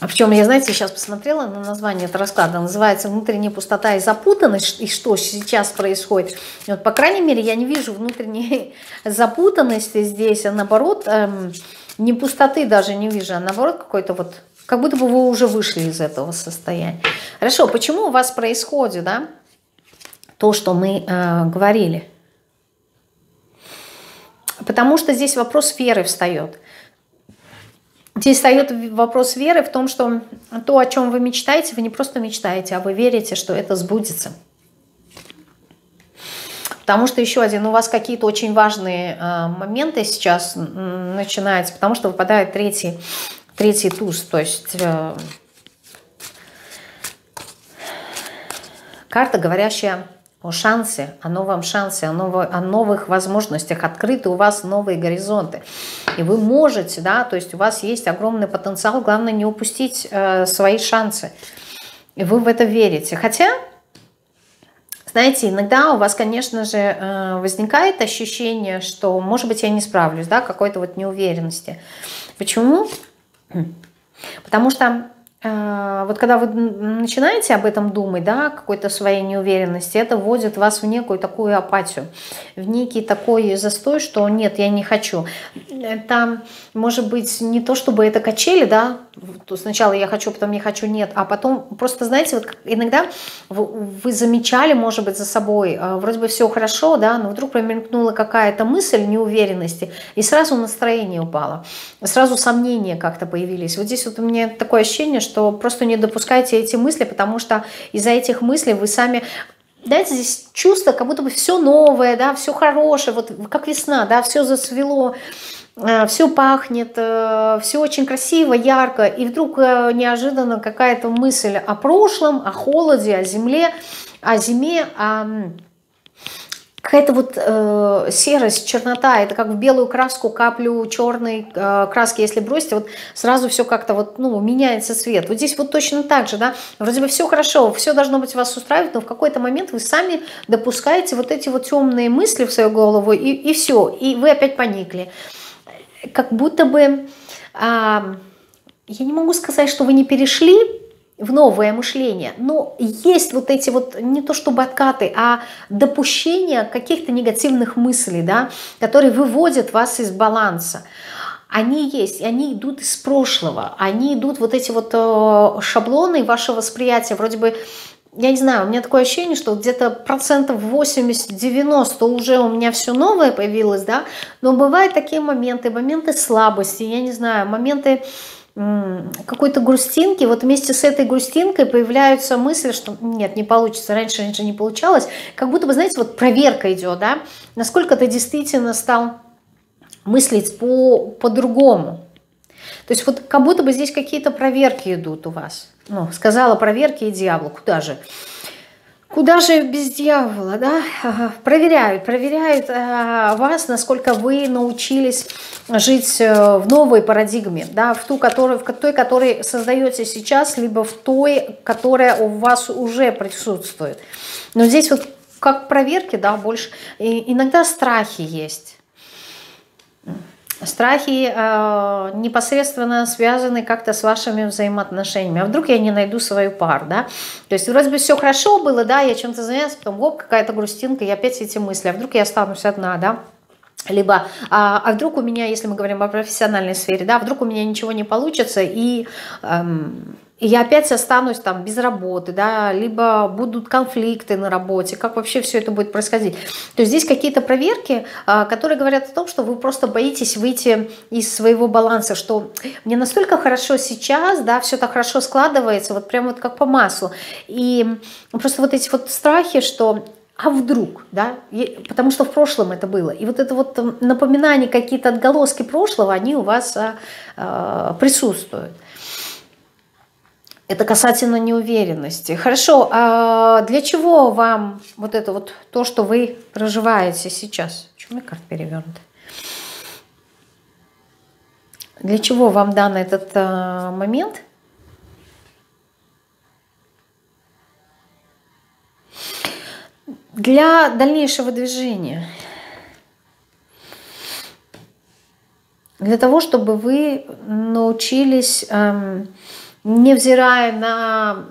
А в чем я, знаете, сейчас посмотрела на название этого расклада, называется «Внутренняя пустота и запутанность», и что сейчас происходит. Вот, по крайней мере, я не вижу внутренней запутанности здесь, а наоборот, эм, не пустоты даже не вижу, а наоборот какой-то вот как будто бы вы уже вышли из этого состояния. Хорошо, почему у вас происходит, да, то, что мы э, говорили? Потому что здесь вопрос веры встает. Здесь встает вопрос веры в том, что то, о чем вы мечтаете, вы не просто мечтаете, а вы верите, что это сбудется. Потому что еще один, у вас какие-то очень важные э, моменты сейчас начинаются, потому что выпадает третий третий туз, то есть э, карта, говорящая о шансе, о новом шансе, о, ново, о новых возможностях, открыты у вас новые горизонты. И вы можете, да, то есть у вас есть огромный потенциал, главное не упустить э, свои шансы. И вы в это верите. Хотя, знаете, иногда у вас, конечно же, э, возникает ощущение, что, может быть, я не справлюсь, да, какой-то вот неуверенности. Почему? Потому что вот когда вы начинаете об этом думать, да, какой-то своей неуверенности, это вводит вас в некую такую апатию, в некий такой застой, что нет, я не хочу. Это может быть не то, чтобы это качели, да, сначала я хочу, потом не хочу, нет, а потом просто, знаете, вот иногда вы, замечали, может быть, за собой, э, вроде бы все хорошо, да, но вдруг промелькнула какая-то мысль неуверенности, и сразу настроение упало, сразу сомнения как-то появились. Вот здесь вот у меня такое ощущение, что просто не допускайте эти мысли, потому что из-за этих мыслей вы сами знаете, здесь чувство, как будто бы все новое, да, все хорошее, вот как весна, да, все зацвело, Э, все пахнет, э, все очень красиво, ярко, и вдруг э, неожиданно какая-то мысль о прошлом, о холоде, о земле, о зиме, о какая-то вот э, серость, чернота, это как в белую краску каплю черной э, краски, если бросить, вот сразу все как-то вот, ну, меняется цвет. Вот здесь вот точно так же, да, вроде бы все хорошо, все должно быть вас устраивать, но в какой-то момент вы сами допускаете вот эти вот темные мысли в свою голову, и, и все, и вы опять поникли как будто бы, а, я не могу сказать, что вы не перешли в новое мышление, но есть вот эти вот, не то чтобы откаты, а допущения каких-то негативных мыслей, да, которые выводят вас из баланса. Они есть, и они идут из прошлого, они идут вот эти вот э, шаблоны вашего восприятия, вроде бы я не знаю, у меня такое ощущение, что где-то процентов 80-90 уже у меня все новое появилось, да, но бывают такие моменты, моменты слабости, я не знаю, моменты какой-то грустинки, вот вместе с этой грустинкой появляются мысли, что нет, не получится, раньше, раньше не получалось, как будто бы, знаете, вот проверка идет, да, насколько ты действительно стал мыслить по, по-другому. То есть вот как будто бы здесь какие-то проверки идут у вас. Ну, сказала проверки и дьяволу, куда же? Куда же без дьявола, да? Проверяют, проверяют э, вас, насколько вы научились жить э, в новой парадигме, да, в ту, которую, в той, которой создаете сейчас, либо в той, которая у вас уже присутствует. Но здесь вот как проверки, да, больше. И иногда страхи есть. Страхи э, непосредственно связаны как-то с вашими взаимоотношениями. А вдруг я не найду свою пару, да? То есть вроде бы все хорошо было, да, я чем-то занялась, потом гоп, какая-то грустинка, и опять эти мысли. А вдруг я останусь одна, да? Либо, а, а вдруг у меня, если мы говорим о профессиональной сфере, да, вдруг у меня ничего не получится, и... Эм, и я опять останусь там без работы, да, либо будут конфликты на работе, как вообще все это будет происходить. То есть здесь какие-то проверки, а, которые говорят о том, что вы просто боитесь выйти из своего баланса, что мне настолько хорошо сейчас, да, все так хорошо складывается, вот прям вот как по маслу. И просто вот эти вот страхи, что а вдруг, да, потому что в прошлом это было. И вот это вот напоминание, какие-то отголоски прошлого, они у вас а, а, присутствуют. Это касательно неуверенности. Хорошо, а для чего вам вот это вот то, что вы проживаете сейчас? Почему моя карта перевернута? Для чего вам дан этот а, момент? Для дальнейшего движения. Для того, чтобы вы научились... Эм, невзирая на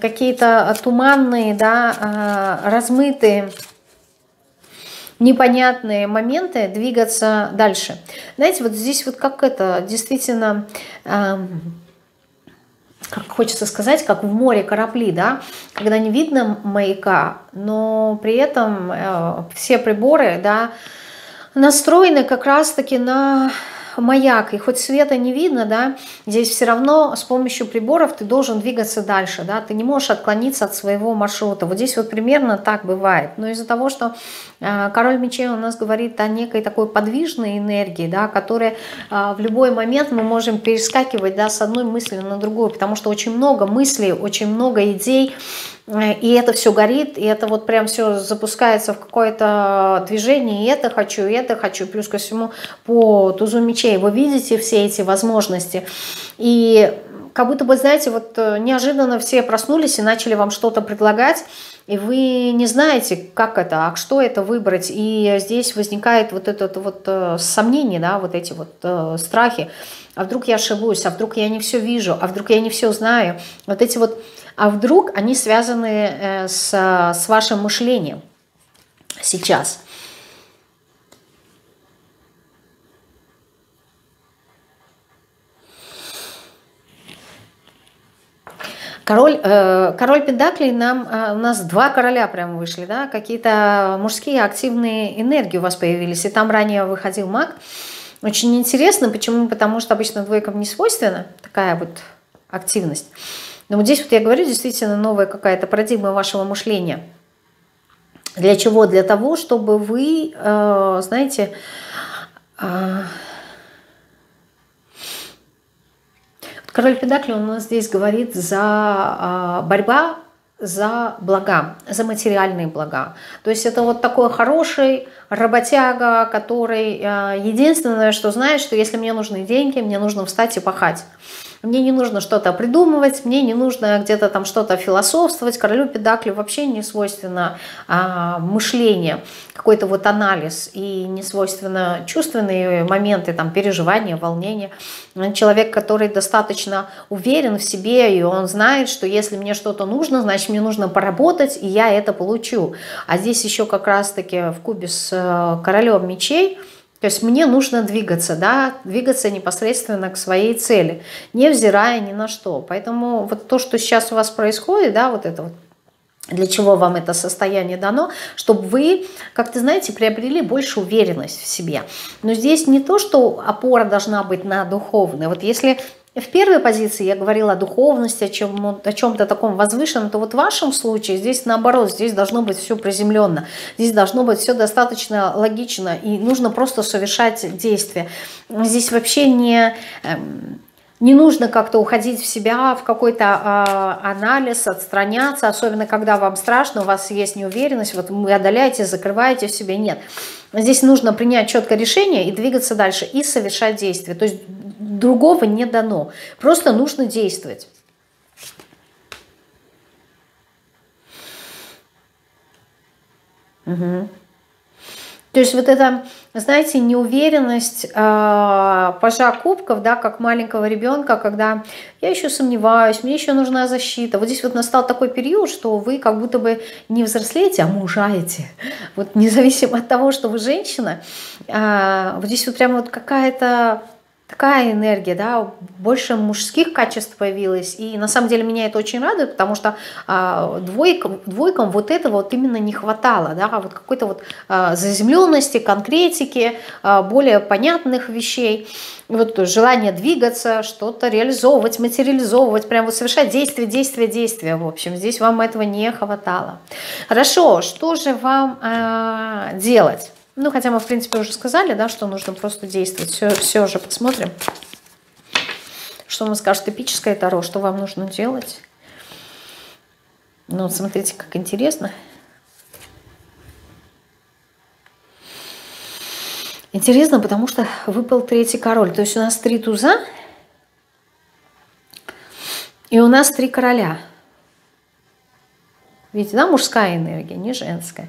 какие-то туманные, да, а, размытые, непонятные моменты, двигаться дальше. Знаете, вот здесь вот как это, действительно, как хочется сказать, как в море корабли, да, когда не видно маяка, но при этом э, все приборы, да, настроены как раз-таки на маяк, и хоть света не видно, да, здесь все равно с помощью приборов ты должен двигаться дальше, да, ты не можешь отклониться от своего маршрута. Вот здесь вот примерно так бывает. Но из-за того, что король мечей у нас говорит о некой такой подвижной энергии, да, которая э, в любой момент мы можем перескакивать, да, с одной мысли на другую, потому что очень много мыслей, очень много идей, и это все горит, и это вот прям все запускается в какое-то движение, и это хочу, и это хочу, плюс ко всему по тузу мечей вы видите все эти возможности, и как будто бы, знаете, вот э, неожиданно все проснулись и начали вам что-то предлагать, и вы не знаете, как это, а что это выбрать, и здесь возникает вот это вот э, сомнение, да, вот эти вот э, страхи, а вдруг я ошибусь, а вдруг я не все вижу, а вдруг я не все знаю, вот эти вот а вдруг они связаны э, с, с вашим мышлением сейчас. Король, э, король Педаклей нам, э, у нас два короля прям вышли, да, какие-то мужские активные энергии у вас появились, и там ранее выходил маг. Очень интересно, почему? Потому что обычно двойкам не свойственна такая вот активность. Но вот здесь вот я говорю, действительно новая какая-то парадигма вашего мышления. Для чего? Для того, чтобы вы, э, знаете, э, король Педакли у нас здесь говорит за э, борьба за блага, за материальные блага. То есть это вот такой хороший работяга, который единственное, что знает, что если мне нужны деньги, мне нужно встать и пахать. Мне не нужно что-то придумывать, мне не нужно где-то там что-то философствовать. Королю Педаклю вообще не свойственно а, мышление, какой-то вот анализ и не свойственно чувственные моменты, там, переживания, волнения. Человек, который достаточно уверен в себе, и он знает, что если мне что-то нужно, значит, мне нужно поработать, и я это получу. А здесь еще как раз-таки в кубе с э, королем мечей – то есть мне нужно двигаться, да, двигаться непосредственно к своей цели, невзирая ни на что. Поэтому вот то, что сейчас у вас происходит, да, вот это вот, для чего вам это состояние дано, чтобы вы, как то знаете, приобрели больше уверенность в себе. Но здесь не то, что опора должна быть на духовной. Вот если в первой позиции я говорила о духовности, о, чем, чем-то таком возвышенном, то вот в вашем случае здесь наоборот, здесь должно быть все приземленно, здесь должно быть все достаточно логично, и нужно просто совершать действия. Здесь вообще не эм, не нужно как-то уходить в себя, в какой-то э, анализ, отстраняться, особенно когда вам страшно, у вас есть неуверенность, вот вы отдаляете, закрываете в себе. Нет. Здесь нужно принять четкое решение и двигаться дальше, и совершать действия. То есть другого не дано. Просто нужно действовать. Угу. То есть вот это, знаете, неуверенность, э, пажа кубков, да, как маленького ребенка, когда я еще сомневаюсь, мне еще нужна защита. Вот здесь вот настал такой период, что вы как будто бы не взрослеете, а мужаете. Вот независимо от того, что вы женщина, э, вот здесь вот прямо вот какая-то такая энергия, да, больше мужских качеств появилось. И на самом деле меня это очень радует, потому что а, двойкам, двойкам вот этого вот именно не хватало, да, вот какой-то вот а, заземленности, конкретики, а, более понятных вещей. вот желание двигаться, что-то реализовывать, материализовывать, прям вот совершать действия, действия, действия. В общем, здесь вам этого не хватало. Хорошо, что же вам а, делать? Ну, хотя мы, в принципе, уже сказали, да, что нужно просто действовать. Все, все же посмотрим. Что нам скажет эпическое Таро, что вам нужно делать. Ну, смотрите, как интересно. Интересно, потому что выпал третий король. То есть у нас три туза, и у нас три короля. Видите, да, мужская энергия, не женская.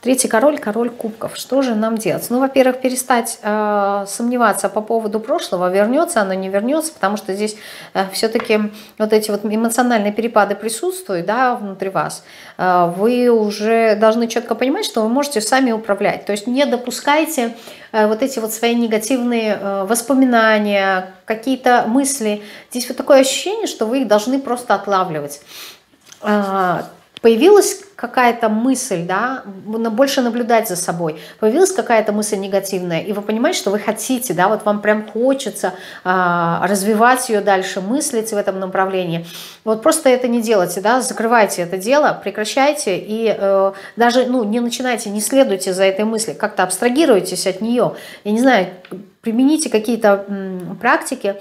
Третий король, король кубков. Что же нам делать? Ну, во-первых, перестать э, сомневаться по поводу прошлого, вернется оно, не вернется, потому что здесь э, все-таки вот эти вот эмоциональные перепады присутствуют, да, внутри вас. Э, вы уже должны четко понимать, что вы можете сами управлять. То есть не допускайте э, вот эти вот свои негативные э, воспоминания, какие-то мысли. Здесь вот такое ощущение, что вы их должны просто отлавливать э, появилась какая-то мысль, да, больше наблюдать за собой, появилась какая-то мысль негативная, и вы понимаете, что вы хотите, да, вот вам прям хочется а, развивать ее дальше, мыслить в этом направлении. Вот просто это не делайте, да, закрывайте это дело, прекращайте и э, даже, ну, не начинайте, не следуйте за этой мыслью, как-то абстрагируйтесь от нее. Я не знаю, примените какие-то практики,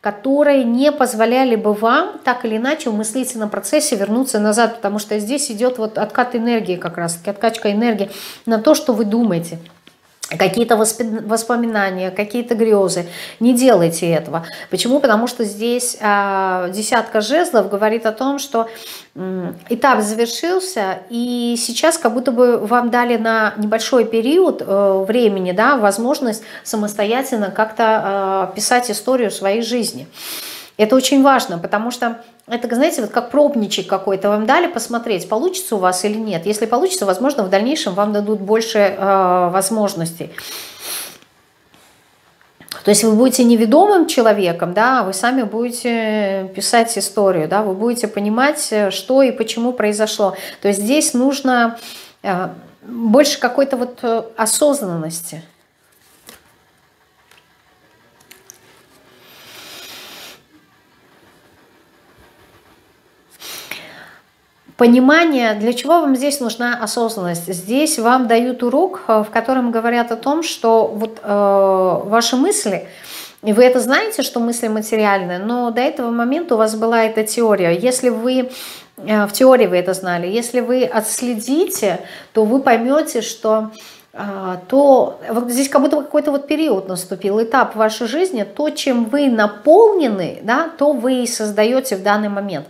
которые не позволяли бы вам так или иначе в мыслительном процессе вернуться назад, потому что здесь идет вот откат энергии как раз-таки, откачка энергии на то, что вы думаете какие-то воспоминания, какие-то грезы. Не делайте этого. Почему? Потому что здесь э, десятка жезлов говорит о том, что этап завершился, и сейчас как будто бы вам дали на небольшой период э, времени да, возможность самостоятельно как-то э, писать историю своей жизни. Это очень важно, потому что это, знаете, вот как пробничек какой-то вам дали посмотреть, получится у вас или нет. Если получится, возможно, в дальнейшем вам дадут больше э, возможностей. То есть вы будете неведомым человеком, да, вы сами будете писать историю, да, вы будете понимать, что и почему произошло. То есть здесь нужно э, больше какой-то вот э, осознанности. Понимание, для чего вам здесь нужна осознанность. Здесь вам дают урок, э, в котором говорят о том, что вот э, ваши мысли, и вы это знаете, что мысли материальны, но до этого момента у вас была эта теория. Если вы э, в теории вы это знали, если вы отследите, то вы поймете, что э, то вот здесь как будто какой-то вот период наступил, этап вашей жизни, то, чем вы наполнены, да, то вы и создаете в данный момент.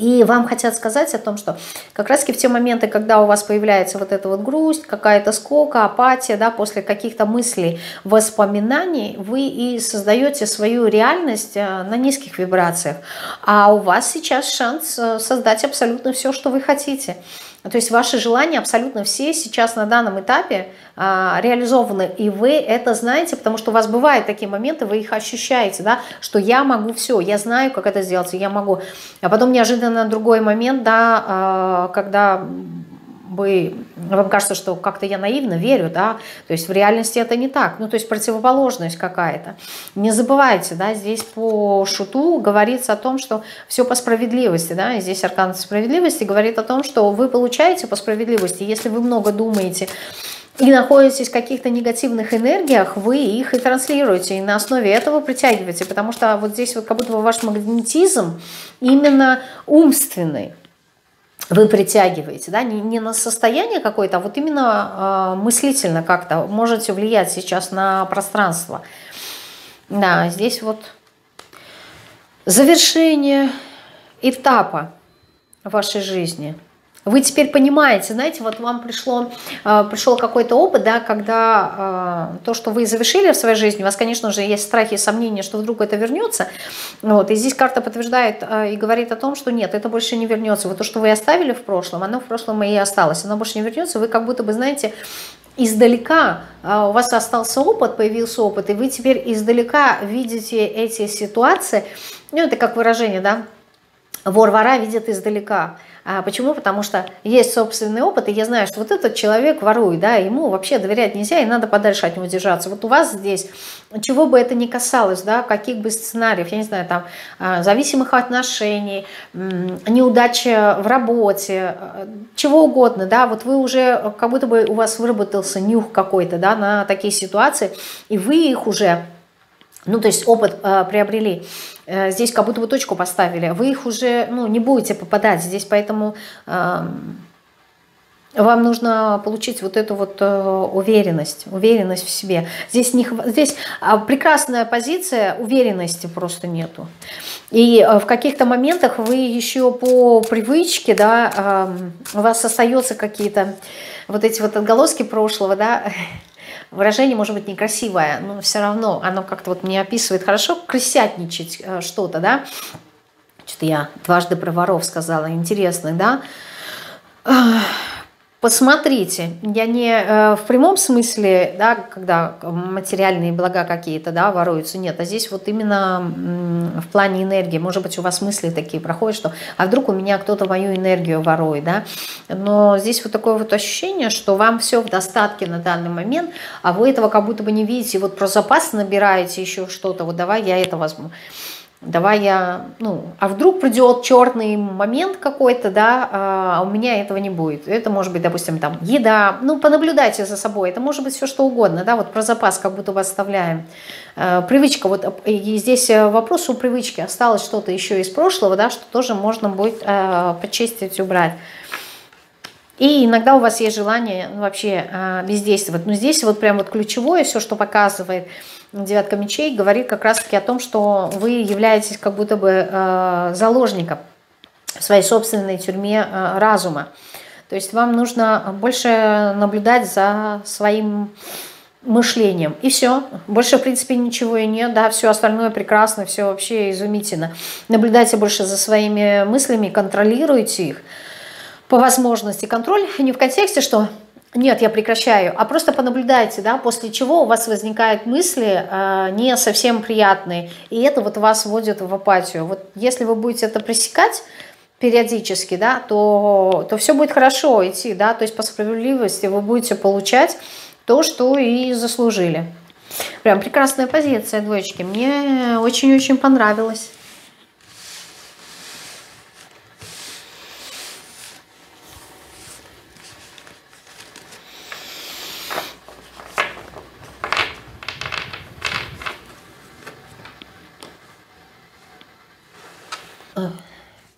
И вам хотят сказать о том, что как раз в те моменты, когда у вас появляется вот эта вот грусть, какая-то скока, апатия, да, после каких-то мыслей, воспоминаний, вы и создаете свою реальность э, на низких вибрациях. А у вас сейчас шанс э, создать абсолютно все, что вы хотите. То есть ваши желания абсолютно все сейчас на данном этапе а, реализованы, и вы это знаете, потому что у вас бывают такие моменты, вы их ощущаете, да, что я могу все, я знаю, как это сделать, я могу. А потом неожиданно другой момент, да, а, когда бы, вам кажется, что как-то я наивно верю, да, то есть в реальности это не так, ну, то есть противоположность какая-то. Не забывайте, да, здесь по шуту говорится о том, что все по справедливости, да, здесь аркан справедливости говорит о том, что вы получаете по справедливости, если вы много думаете, и находитесь в каких-то негативных энергиях, вы их и транслируете, и на основе этого притягиваете, потому что вот здесь вот как будто бы ваш магнетизм именно умственный вы притягиваете, да, не, не на состояние какое-то, а вот именно э, мыслительно как-то можете влиять сейчас на пространство. Да, здесь вот завершение этапа вашей жизни – вы теперь понимаете, знаете, вот вам пришло, э, пришел какой-то опыт, да, когда э, то, что вы завершили в своей жизни, у вас, конечно же, есть страхи и сомнения, что вдруг это вернется. Вот, и здесь карта подтверждает э, и говорит о том, что нет, это больше не вернется. Вот то, что вы оставили в прошлом, оно в прошлом и осталось. Оно больше не вернется. Вы как будто бы, знаете, издалека у вас остался опыт, появился опыт, и вы теперь издалека видите эти ситуации. Ну, это как выражение, да, вор-вора видит издалека. А почему? Потому что есть собственный опыт, и я знаю, что вот этот человек ворует, да, ему вообще доверять нельзя, и надо подальше от него держаться. Вот у вас здесь, чего бы это ни касалось, да, каких бы сценариев, я не знаю, там, а, зависимых отношений, неудача в работе, а, чего угодно, да, вот вы уже, как будто бы у вас выработался нюх какой-то, да, на такие ситуации, и вы их уже ну, то есть опыт э, приобрели, э, здесь как будто бы точку поставили, вы их уже ну, не будете попадать здесь, поэтому э, вам нужно получить вот эту вот э, уверенность, уверенность в себе. Здесь, не, здесь э, прекрасная позиция, уверенности просто нету. И э, в каких-то моментах вы еще по привычке, да, э, у вас остаются какие-то вот эти вот отголоски прошлого, да, выражение может быть некрасивое, но все равно оно как-то вот мне описывает хорошо, крысятничать э, что-то, да. Что-то я дважды про воров сказала, интересно, да. Посмотрите, я не э, в прямом смысле, да, когда материальные блага какие-то, да, воруются, нет, а здесь вот именно в плане энергии, может быть, у вас мысли такие проходят, что, а вдруг у меня кто-то мою энергию ворует, да, но здесь вот такое вот ощущение, что вам все в достатке на данный момент, а вы этого как будто бы не видите, вот про запас набираете еще что-то, вот давай я это возьму давай я, ну, а вдруг придет черный момент какой-то, да, а у меня этого не будет. Это может быть, допустим, там еда, ну, понаблюдайте за собой, это может быть все что угодно, да, вот про запас как будто бы оставляем. Э, привычка, вот и здесь э, вопрос у привычки, осталось что-то еще из прошлого, да, что тоже можно будет э, почистить, убрать. И иногда у вас есть желание вообще бездействовать. Но здесь вот прям вот ключевое, все, что показывает – девятка мечей говорит как раз-таки о том, что вы являетесь как будто бы э, заложником в своей собственной тюрьме э, разума. То есть вам нужно больше наблюдать за своим мышлением. И все. Больше, в принципе, ничего и нет. Да, все остальное прекрасно, все вообще изумительно. Наблюдайте больше за своими мыслями, контролируйте их по возможности. Контроль не в контексте, что нет, я прекращаю. А просто понаблюдайте, да, после чего у вас возникают мысли э, не совсем приятные. И это вот вас вводит в апатию. Вот если вы будете это пресекать периодически, да, то, то все будет хорошо идти, да, то есть по справедливости вы будете получать то, что и заслужили. Прям прекрасная позиция, двоечки. Мне очень-очень понравилось.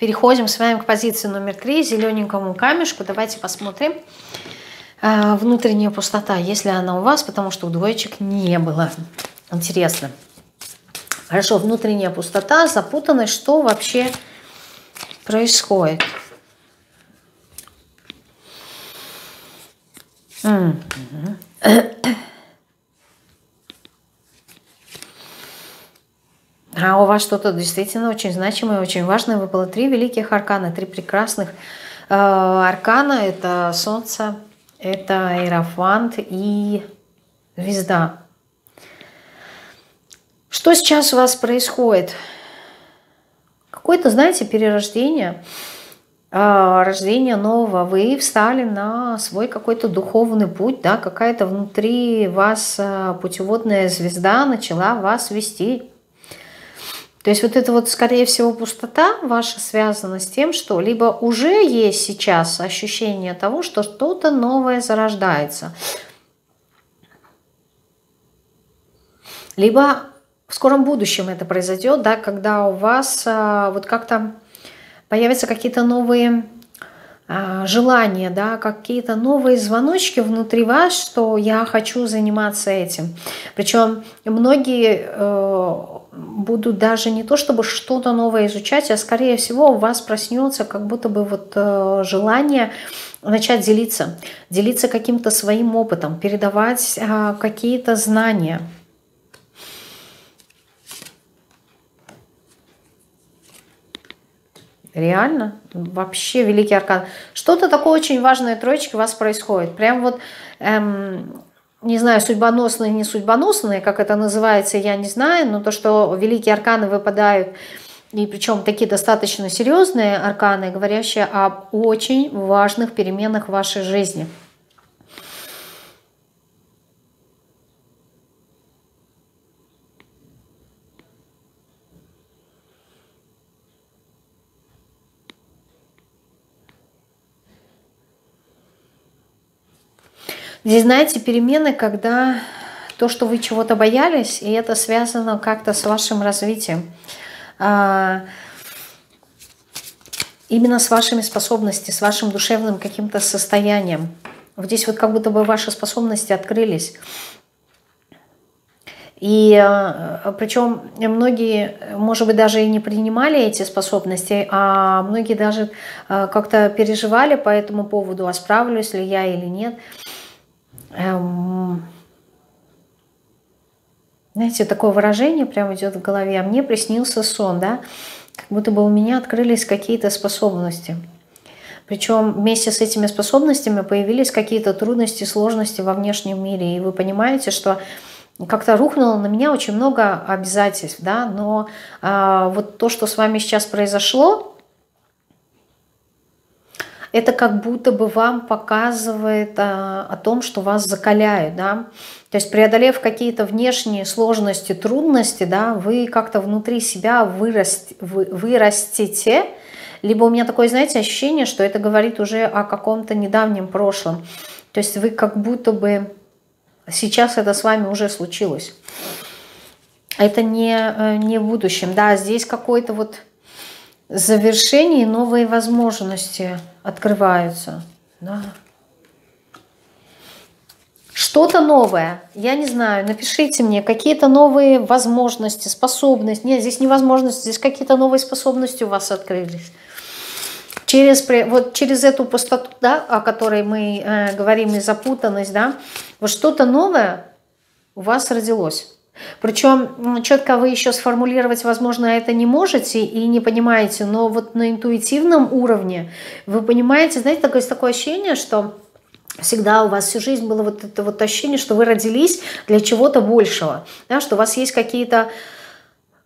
Переходим с вами к позиции номер три, зелененькому камешку. Давайте посмотрим. А, внутренняя пустота, если она у вас, потому что у двоечек не было. Интересно. Хорошо, внутренняя пустота, запутанность, что вообще происходит? Mm -hmm. А у вас что-то действительно очень значимое, очень важное. Выпало три великих аркана, три прекрасных э, аркана. Это Солнце, это Иерофант и Звезда. Что сейчас у вас происходит? Какое-то, знаете, перерождение. а, рождения нового, вы встали на свой какой-то духовный путь, да, какая-то внутри вас а, путеводная звезда начала вас вести. То есть вот это вот, скорее всего, пустота ваша связана с тем, что либо уже есть сейчас ощущение того, что что-то новое зарождается, либо в скором будущем это произойдет, да, когда у вас а, вот как-то появятся какие-то новые а, желания, да, какие-то новые звоночки внутри вас, что я хочу заниматься этим. Причем многие э, будут даже не то чтобы что-то новое изучать, а скорее всего у вас проснется как будто бы вот э, желание начать делиться, делиться каким-то своим опытом, передавать э, какие-то знания – Реально? Вообще великий аркан. Что-то такое очень важное троечки у вас происходит. Прям вот, эм, не знаю, судьбоносные, не судьбоносные, как это называется, я не знаю, но то, что великие арканы выпадают, и причем такие достаточно серьезные арканы, говорящие об очень важных переменах в вашей жизни – Здесь, знаете, перемены, когда то, что вы чего-то боялись, и это связано как-то с вашим развитием. А, именно с вашими способностями, с вашим душевным каким-то состоянием. Вот здесь вот как будто бы ваши способности открылись. И а, причем многие, может быть, даже и не принимали эти способности, а многие даже а, как-то переживали по этому поводу, а справлюсь ли я или нет. Эм, знаете, такое выражение прямо идет в голове. А мне приснился сон, да? Как будто бы у меня открылись какие-то способности. Причем вместе с этими способностями появились какие-то трудности, сложности во внешнем мире. И вы понимаете, что как-то рухнуло на меня очень много обязательств, да, но а, вот то, что с вами сейчас произошло, это как будто бы вам показывает а, о том, что вас закаляют, да, то есть преодолев какие-то внешние сложности, трудности, да, вы как-то внутри себя вырасти, вы, вырастите, либо у меня такое, знаете, ощущение, что это говорит уже о каком-то недавнем прошлом, то есть вы как будто бы сейчас это с вами уже случилось. Это не, э, не в будущем. Да, здесь какой-то вот завершение новые возможности открываются. Да. Что-то новое, я не знаю, напишите мне, какие-то новые возможности, способности. Нет, здесь не возможности, здесь какие-то новые способности у вас открылись. Через, вот через эту пустоту, да, о которой мы э, говорим, и запутанность, да, вот что-то новое у вас родилось. Причем четко вы еще сформулировать, возможно, это не можете и не понимаете, но вот на интуитивном уровне вы понимаете, знаете, такое, такое ощущение, что всегда у вас всю жизнь было вот это вот ощущение, что вы родились для чего-то большего, да, что у вас есть какие-то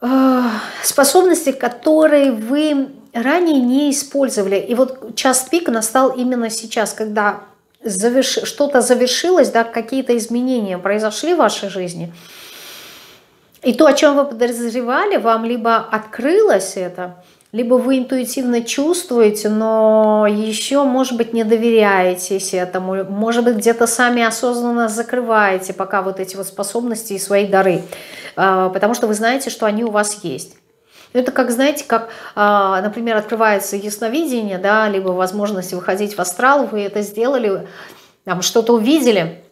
э, способности, которые вы ранее не использовали. И вот час пик настал именно сейчас, когда заверш... что-то завершилось, да, какие-то изменения произошли в вашей жизни – и то, о чем вы подозревали, вам либо открылось это, либо вы интуитивно чувствуете, но еще, может быть, не доверяетесь этому, может быть, где-то сами осознанно закрываете пока вот эти вот способности и свои дары, а, потому что вы знаете, что они у вас есть. Это как, знаете, как, а, например, открывается ясновидение, да, либо возможность выходить в астрал, вы это сделали, там что-то увидели,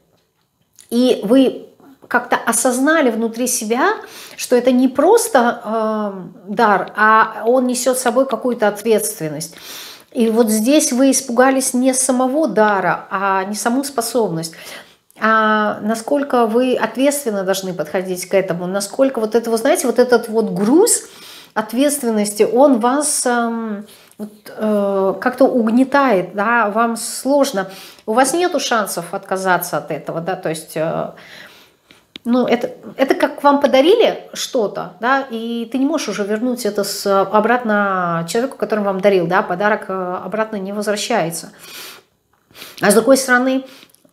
и вы как-то осознали внутри себя, что это не просто э, дар, а он несет с собой какую-то ответственность. И вот здесь вы испугались не самого дара, а не саму способность, а насколько вы ответственно должны подходить к этому, насколько вот это, вы знаете, вот этот вот груз ответственности, он вас э, вот, э, как-то угнетает, да, вам сложно, у вас нету шансов отказаться от этого, да, то есть... Э, ну, это, это как вам подарили что-то, да, и ты не можешь уже вернуть это с, обратно человеку, который вам дарил, да, подарок э, обратно не возвращается. А с другой стороны,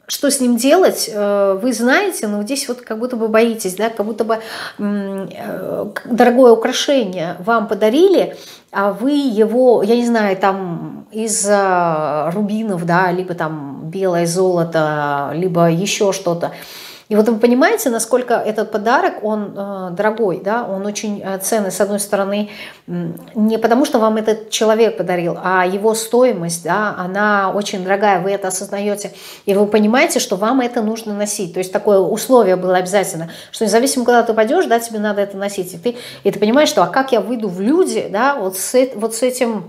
что с ним делать, э, вы знаете, но здесь вот как будто бы боитесь, да, как будто бы э, дорогое украшение вам подарили, а вы его, я не знаю, там из рубинов, да, либо там белое золото, либо еще что-то, и вот вы понимаете, насколько этот подарок, он э, дорогой, да, он очень э, ценный, с одной стороны, не потому что вам этот человек подарил, а его стоимость, да, она очень дорогая, вы это осознаете, и вы понимаете, что вам это нужно носить. То есть такое условие было обязательно, что независимо, куда ты пойдешь, да, тебе надо это носить. И ты, и ты понимаешь, что а как я выйду в люди, да, вот с, вот с этим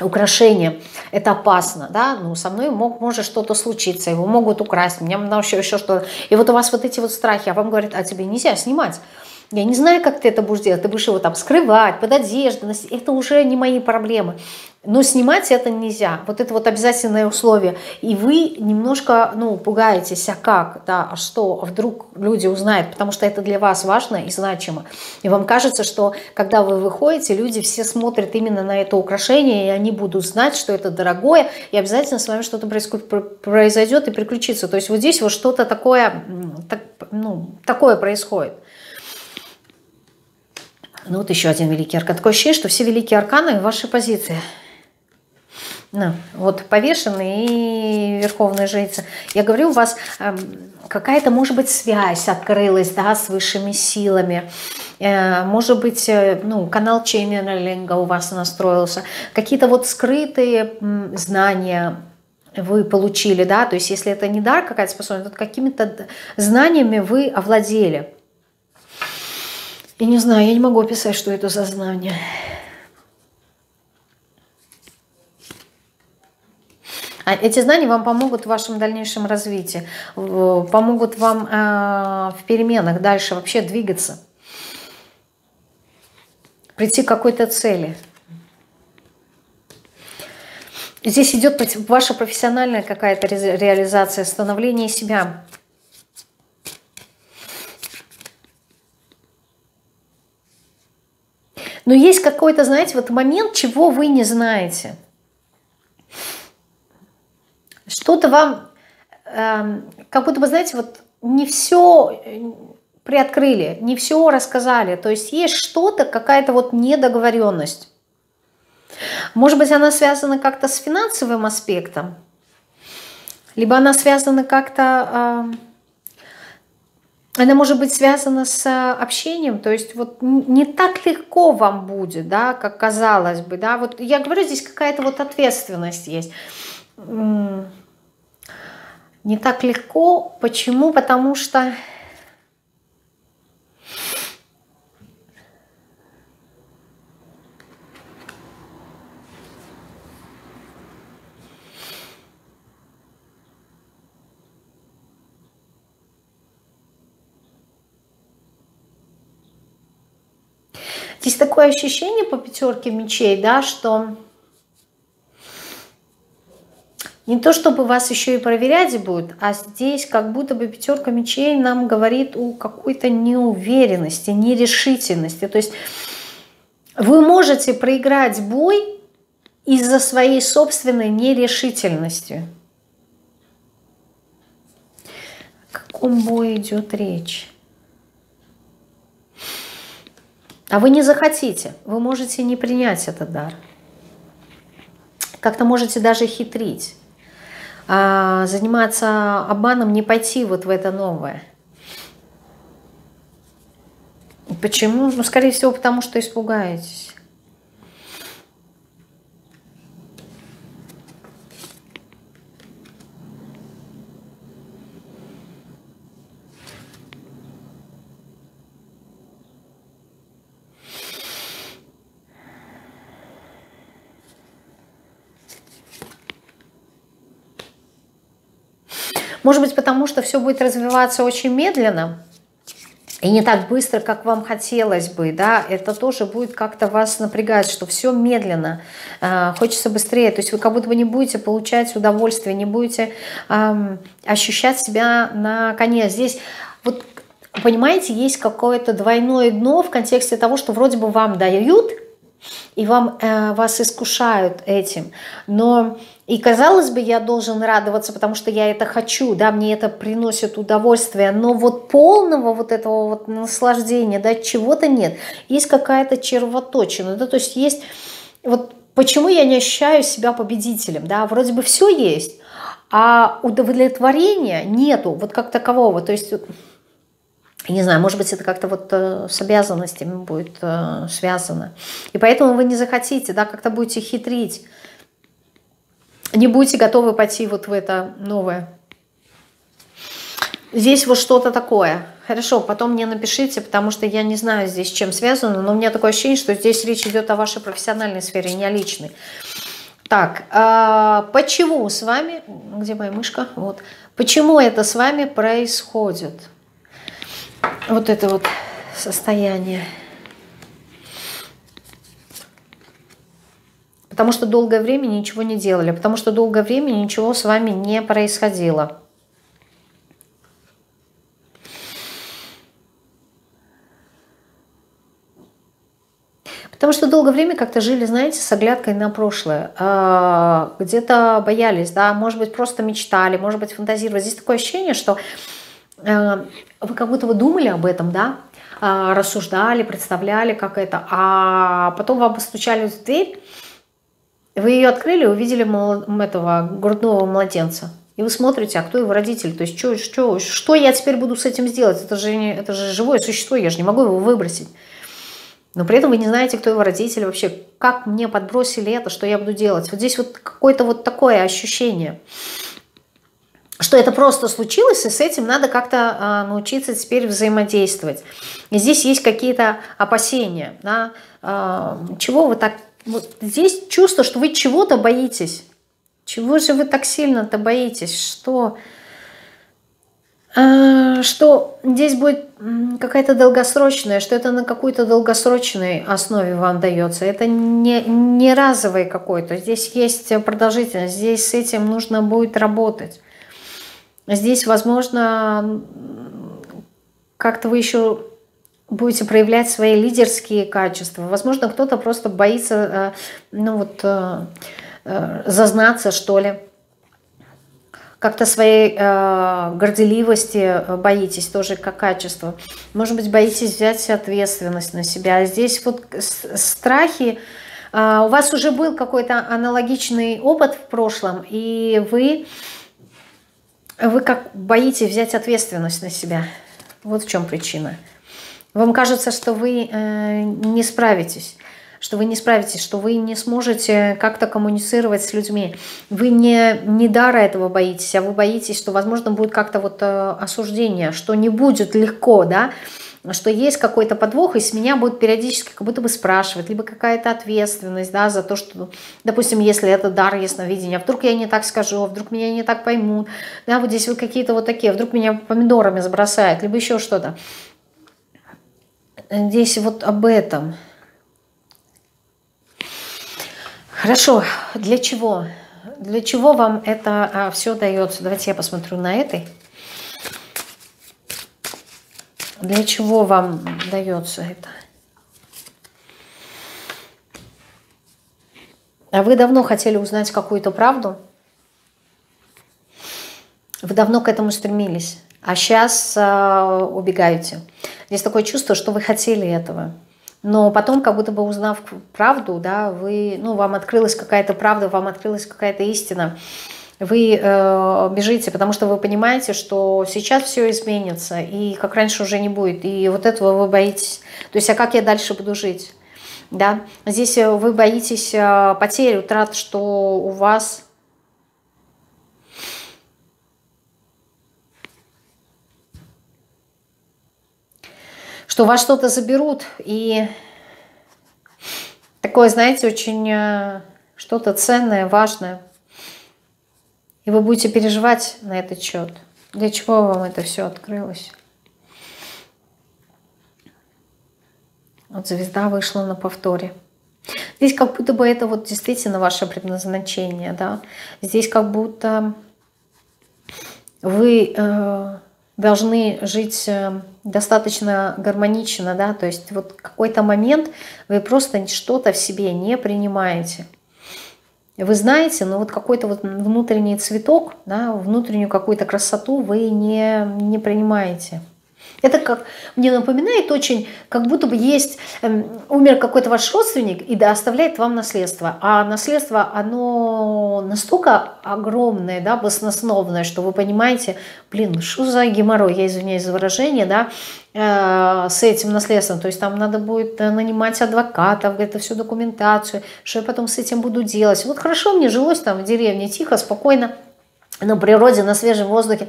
украшение, это опасно, да, ну, со мной мог, может что-то случиться, его могут украсть, меня еще, еще что-то. И вот у вас вот эти вот страхи, а вам говорят, а тебе нельзя снимать. Я не знаю, как ты это будешь делать. Ты будешь его там скрывать, под одеждой. Это уже не мои проблемы. Но снимать это нельзя. Вот это вот обязательное условие. И вы немножко, ну, пугаетесь, а как, да, а что, а вдруг люди узнают, потому что это для вас важно и значимо. И вам кажется, что когда вы выходите, люди все смотрят именно на это украшение, и они будут знать, что это дорогое, и обязательно с вами что-то произойдет и приключится. То есть вот здесь вот что-то такое, так, ну, такое происходит. Ну вот еще один великий аркан. Такое ощущение, что все великие арканы в вашей позиции. Ну, вот повешенный и верховная жрица. Я говорю, у вас э, какая-то, может быть, связь открылась, да, с высшими силами. Э, может быть, э, ну, канал ченнелинга у вас настроился. Какие-то вот скрытые знания вы получили, да, то есть если это не дар, какая-то способность, то какими-то знаниями вы овладели. Я не знаю, я не могу описать, что это за знание. А эти знания вам помогут в вашем дальнейшем развитии, помогут вам э, в переменах дальше вообще двигаться, прийти к какой-то цели. Здесь идет ваша профессиональная какая-то реализация, становление себя. Но есть какой-то, знаете, вот момент, чего вы не знаете. Что-то вам, э, как будто бы, знаете, вот не все э, приоткрыли, не все рассказали. То есть есть что-то, какая-то вот недоговоренность. Может быть, она связана как-то с финансовым аспектом, либо она связана как-то... Э, она может быть связана с э, общением, то есть вот не так легко вам будет, да, как казалось бы, да, вот я говорю, здесь какая-то вот ответственность есть. Не так легко, почему? Потому что Здесь такое ощущение по пятерке мечей, да, что не то чтобы вас еще и проверять будут, а здесь как будто бы пятерка мечей нам говорит о какой-то неуверенности, нерешительности. То есть вы можете проиграть бой из-за своей собственной нерешительности. О каком бое идет речь? А вы не захотите, вы можете не принять этот дар. Как-то можете даже хитрить, а, заниматься обманом, не пойти вот в это новое. Почему? Ну, скорее всего, потому что испугаетесь. Может быть, потому что все будет развиваться очень медленно, и не так быстро, как вам хотелось бы, да, это тоже будет как-то вас напрягать, что все медленно, э, хочется быстрее, то есть вы как будто бы не будете получать удовольствие, не будете э, ощущать себя на коне. Здесь вот понимаете, есть какое-то двойное дно в контексте того, что вроде бы вам дают, и вам, э, вас искушают этим. Но и казалось бы, я должен радоваться, потому что я это хочу, да, мне это приносит удовольствие, но вот полного вот этого вот наслаждения, да, чего-то нет. Есть какая-то червоточина, да, то есть есть вот почему я не ощущаю себя победителем, да, вроде бы все есть, а удовлетворения нету, вот как такового, то есть не знаю, может быть, это как-то вот э, с обязанностями будет э, связано. И поэтому вы не захотите, да, как-то будете хитрить. Не будете готовы пойти вот в это новое. Здесь вот что-то такое. Хорошо, потом мне напишите, потому что я не знаю здесь, чем связано, но у меня такое ощущение, что здесь речь идет о вашей профессиональной сфере, не о личной. Так, а почему с вами, где моя мышка, вот, почему это с вами происходит? вот это вот состояние. Потому что долгое время ничего не делали, потому что долгое время ничего с вами не происходило. Потому что долгое время как-то жили, знаете, с оглядкой на прошлое. А, где-то боялись, да, может быть, просто мечтали, может быть, фантазировали. Здесь такое ощущение, что Э, вы как будто вы думали об этом, да, а, рассуждали, представляли, как это, а потом вам постучали в дверь, вы ее открыли, увидели этого грудного младенца. И вы смотрите, а кто его родитель? То есть что, что, что я теперь буду с этим сделать? Это же, не, это же живое существо, я же не могу его выбросить. Но при этом вы не знаете, кто его родитель вообще. Как мне подбросили это, что я буду делать? Вот здесь вот какое-то вот такое ощущение что это просто случилось, и с этим надо как-то а, научиться теперь взаимодействовать. И здесь есть какие-то опасения. Да? А, чего вы так... Вот здесь чувство, что вы чего-то боитесь. Чего же вы так сильно-то боитесь? Что... А, что здесь будет какая-то долгосрочная, что это на какой-то долгосрочной основе вам дается. Это не, не разовый какой-то. Здесь есть продолжительность, здесь с этим нужно будет работать. Здесь, возможно, как-то вы еще будете проявлять свои лидерские качества. Возможно, кто-то просто боится, э, ну вот, э, э, зазнаться, что ли. Как-то своей горделивости боитесь тоже как качество. Может быть, боитесь взять ответственность на себя. Здесь вот страхи, у вас уже был какой-то аналогичный опыт в прошлом, и вы вы как боитесь взять ответственность на себя. Вот в чем причина. Вам кажется, что вы э, не справитесь, что вы не справитесь, что вы не сможете как-то коммуницировать с людьми. Вы не, не дара этого боитесь, а вы боитесь, что, возможно, будет как-то вот э, осуждение, что не будет легко, да, что есть какой-то подвох, и с меня будут периодически как будто бы спрашивать, либо какая-то ответственность да, за то, что, допустим, если это дар ясновидения, вдруг я не так скажу, а вдруг меня не так поймут, да, вот здесь вот какие-то вот такие, вдруг меня помидорами забросают, либо еще что-то. Здесь вот об этом. Хорошо, для чего? Для чего вам это а, все дается? Давайте я посмотрю на этой. Для чего вам дается это? А вы давно хотели узнать какую-то правду? Вы давно к этому стремились, а сейчас э, убегаете. Здесь такое чувство, что вы хотели этого. Но потом, как будто бы узнав правду, да, вы, ну, вам открылась какая-то правда, вам открылась какая-то истина вы э, бежите, потому что вы понимаете, что сейчас все изменится, и как раньше уже не будет, и вот этого вы боитесь. То есть, а как я дальше буду жить? Да? Здесь э, вы боитесь э, потери, утрат, что у вас... что вас что-то заберут, и такое, знаете, очень э, что-то ценное, важное – и вы будете переживать на этот счет. Для чего вам это все открылось? Вот звезда вышла на повторе. Здесь как будто бы это вот действительно ваше предназначение, да. Здесь как будто вы э, должны жить э, достаточно гармонично, да, то есть вот какой-то момент вы просто что-то в себе не принимаете. Вы знаете, но вот какой-то вот внутренний цветок, да, внутреннюю какую-то красоту вы не, не принимаете. Это как мне напоминает очень, как будто бы есть, эм, умер какой-то ваш родственник и да, оставляет вам наследство. А наследство, оно настолько огромное, да, баснословное, что вы понимаете, блин, что за геморрой, я извиняюсь за выражение, да, э, с этим наследством. То есть там надо будет нанимать адвокатов, это всю документацию, что я потом с этим буду делать. Вот хорошо мне жилось там в деревне, тихо, спокойно, на природе, на свежем воздухе.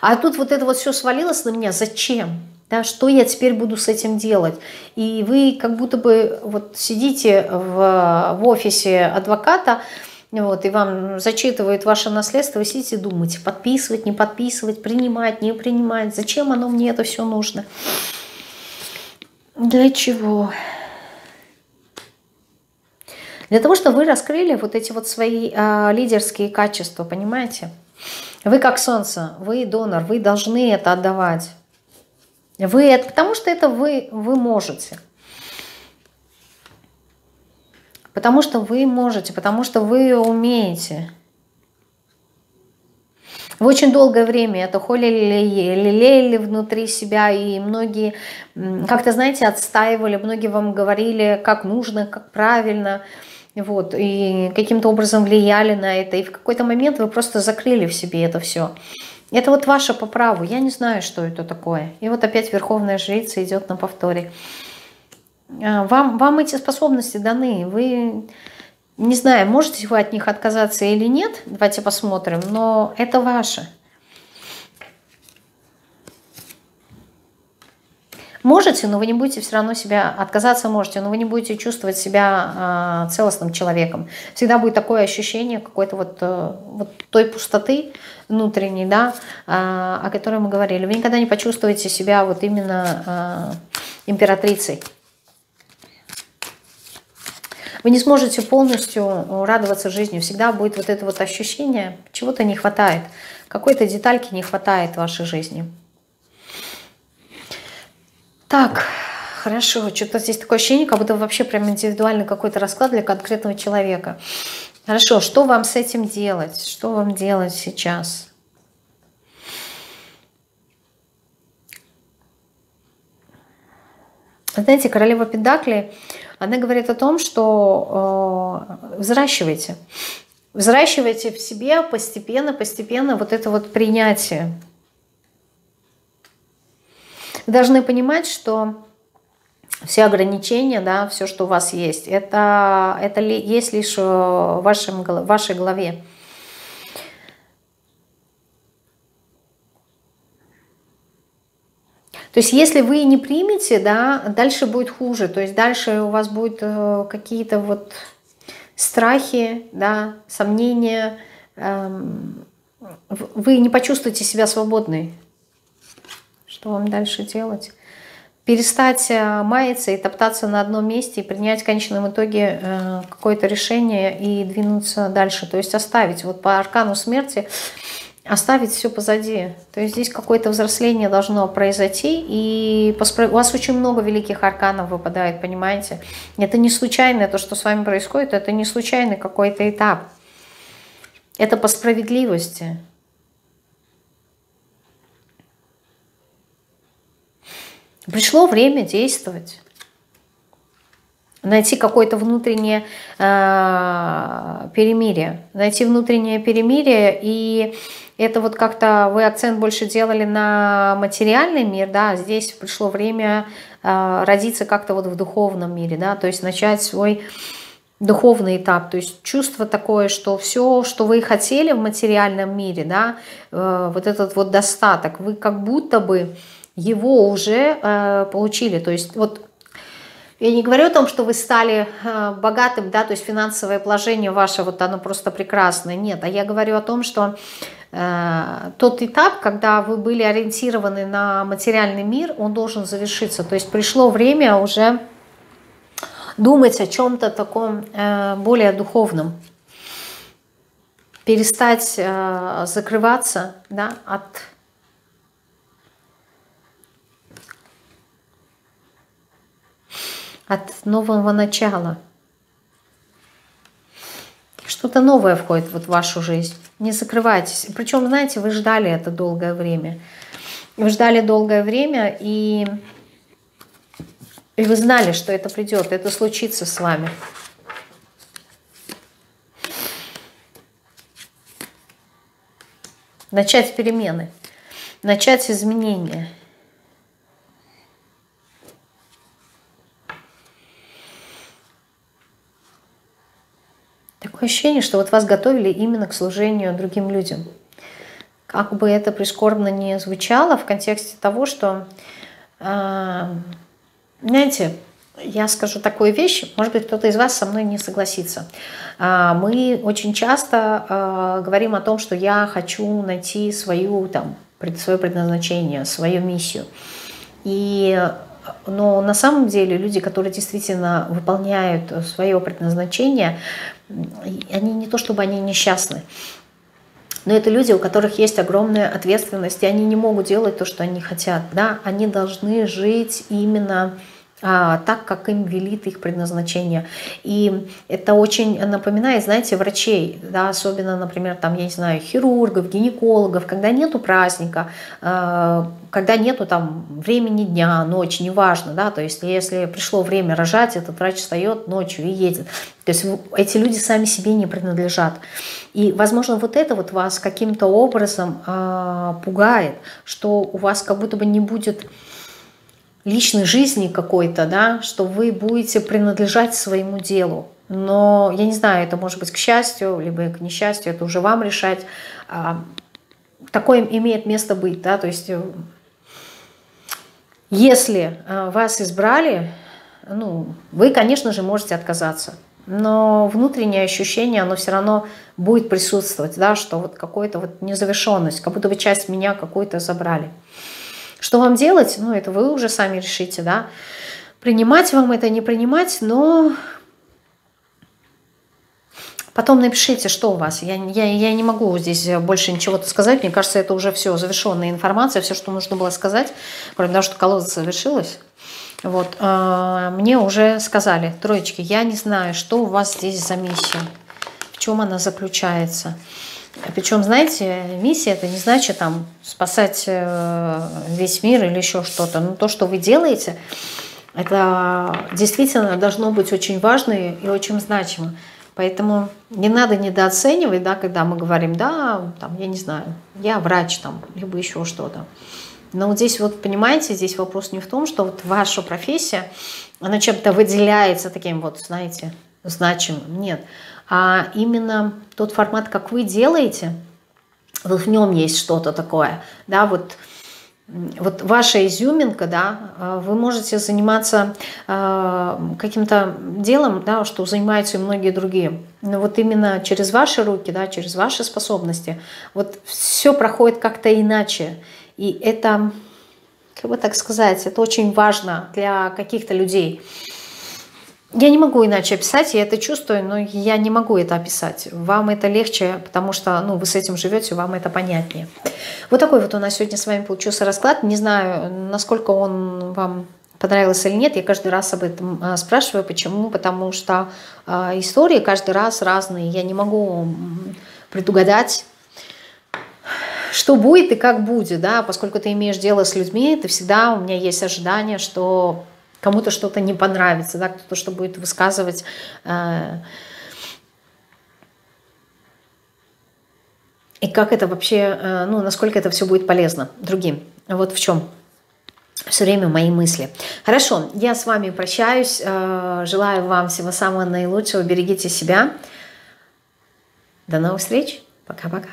А тут вот это вот все свалилось на меня. Зачем? Да, что я теперь буду с этим делать? И вы как будто бы вот сидите в, в офисе адвоката, вот, и вам зачитывают ваше наследство, вы сидите и думаете, подписывать, не подписывать, принимать, не принимать. Зачем оно мне это все нужно? Для чего? Для того, чтобы вы раскрыли вот эти вот свои э, лидерские качества, понимаете? Вы как солнце, вы донор, вы должны это отдавать. Вы это, потому что это вы, вы можете. Потому что вы можете, потому что вы умеете. Вы очень долгое время это холили, внутри себя, и многие, как-то, знаете, отстаивали, многие вам говорили, как нужно, как правильно – вот, и каким-то образом влияли на это, и в какой-то момент вы просто закрыли в себе это все. Это вот ваше по праву, я не знаю, что это такое. И вот опять Верховная Жрица идет на повторе. А, вам, вам эти способности даны, вы, не знаю, можете вы от них отказаться или нет, давайте посмотрим, но это ваше. Можете, но вы не будете все равно себя, отказаться можете, но вы не будете чувствовать себя э, целостным человеком. Всегда будет такое ощущение какой-то вот, э, вот той пустоты внутренней, да, э, о которой мы говорили. Вы никогда не почувствуете себя вот именно э, императрицей. Вы не сможете полностью радоваться жизни. Всегда будет вот это вот ощущение, чего-то не хватает, какой-то детальки не хватает в вашей жизни. Так, хорошо. Что-то здесь такое ощущение, как будто вообще прям индивидуальный какой-то расклад для конкретного человека. Хорошо, что вам с этим делать? Что вам делать сейчас? Знаете, королева Педакли, она говорит о том, что э, взращивайте. Взращивайте в себе постепенно, постепенно вот это вот принятие вы должны понимать, что все ограничения, да, все, что у вас есть, это, это есть лишь в вашем, в вашей голове. То есть если вы не примете, да, дальше будет хуже. То есть дальше у вас будут э, какие-то вот страхи, да, сомнения. Эм, вы не почувствуете себя свободной. Что вам дальше делать? Перестать э, маяться и топтаться на одном месте и принять в конечном итоге э, какое-то решение и двинуться дальше. То есть оставить, вот по аркану смерти, оставить все позади. То есть здесь какое-то взросление должно произойти, и у вас очень много великих арканов выпадает, понимаете? Это не случайно, то, что с вами происходит, это не случайный какой-то этап. Это по справедливости. Пришло время действовать. Найти какое-то внутреннее э, перемирие. Найти внутреннее перемирие. И это вот как-то вы акцент больше делали на материальный мир, да, здесь пришло время э, родиться как-то вот в духовном мире, да, то есть начать свой духовный этап, то есть чувство такое, что все, что вы хотели в материальном мире, да, э, вот этот вот достаток, вы как будто бы его уже э, получили. То есть вот я не говорю о том, что вы стали э, богатым, да, то есть финансовое положение ваше, вот оно просто прекрасное. Нет, а я говорю о том, что э, тот этап, когда вы были ориентированы на материальный мир, он должен завершиться. То есть пришло время уже думать о чем-то таком э, более духовном. Перестать э, закрываться да, от от нового начала. Что-то новое входит вот в вашу жизнь. Не закрывайтесь. Причем, знаете, вы ждали это долгое время. Вы ждали долгое время, и, и вы знали, что это придет, это случится с вами. Начать перемены, начать изменения. Ощущение, что вот вас готовили именно к служению другим людям. Как бы это прискорбно не звучало в контексте того, что, э, знаете, я скажу такую вещь, может быть, кто-то из вас со мной не согласится. А, мы очень часто а, говорим о том, что я хочу найти свою, там, свое предназначение, свою миссию. И, но на самом деле люди, которые действительно выполняют свое предназначение, они не то чтобы они несчастны, но это люди, у которых есть огромная ответственность, и они не могут делать то, что они хотят. Да? Они должны жить именно так, как им велит их предназначение. И это очень напоминает, знаете, врачей, да, особенно, например, там, я не знаю, хирургов, гинекологов, когда нету праздника, а, когда нету там времени дня, ночи, неважно, да, то есть если пришло время рожать, этот врач встает ночью и едет. То есть эти люди сами себе не принадлежат. И, возможно, вот это вот вас каким-то образом э, пугает, что у вас как будто бы не будет личной жизни какой-то, да, что вы будете принадлежать своему делу. Но я не знаю, это может быть к счастью, либо к несчастью, это уже вам решать. А, такое имеет место быть, да, то есть э, если э, вас избрали, ну, вы, конечно же, можете отказаться. Но внутреннее ощущение, оно все равно будет присутствовать, да, что вот какая-то вот незавершенность, как будто бы часть меня какую-то забрали. Что вам делать? Ну, это вы уже сами решите, да. Принимать вам это, не принимать, но Потом напишите, что у вас. Я, я, я не могу здесь больше ничего сказать. Мне кажется, это уже все завершенная информация, все, что нужно было сказать, кроме того, что колода завершилась. Вот, э, мне уже сказали, троечки, я не знаю, что у вас здесь за миссия, в чем она заключается. Причем, знаете, миссия это не значит там спасать э, весь мир или еще что-то. Но то, что вы делаете, это действительно должно быть очень важно и очень значимо. Поэтому не надо недооценивать, да, когда мы говорим, да, там, я не знаю, я врач там, либо еще что-то. Но вот здесь вот, понимаете, здесь вопрос не в том, что вот ваша профессия, она чем-то выделяется таким вот, знаете, значимым. Нет а именно тот формат, как вы делаете, вот в нем есть что-то такое, да, вот вот ваша изюминка, да, а, вы можете заниматься э, каким-то делом, да, что занимаются и многие другие. Но вот именно через ваши руки, да, через ваши способности, вот все проходит как-то иначе. И это, как бы так сказать, это очень важно для каких-то людей. Я не могу иначе описать, я это чувствую, но я не могу это описать. Вам это легче, потому что ну, вы с этим живете, вам это понятнее. Вот такой вот у нас сегодня с вами получился расклад. Не знаю, насколько он вам понравился или нет. Я каждый раз об этом а, спрашиваю. Почему? Потому что э, истории каждый раз разные. Я не могу предугадать, что будет и как будет, да, поскольку ты имеешь дело с людьми, ты всегда, у меня есть ожидание, что кому-то что-то не понравится, да, кто-то что будет высказывать. Э, и как это вообще, э, ну, насколько это все будет полезно другим. Вот в чем все время мои мысли. Хорошо, я с вами прощаюсь. Э, желаю вам всего самого наилучшего. Берегите себя. До новых встреч. Пока-пока.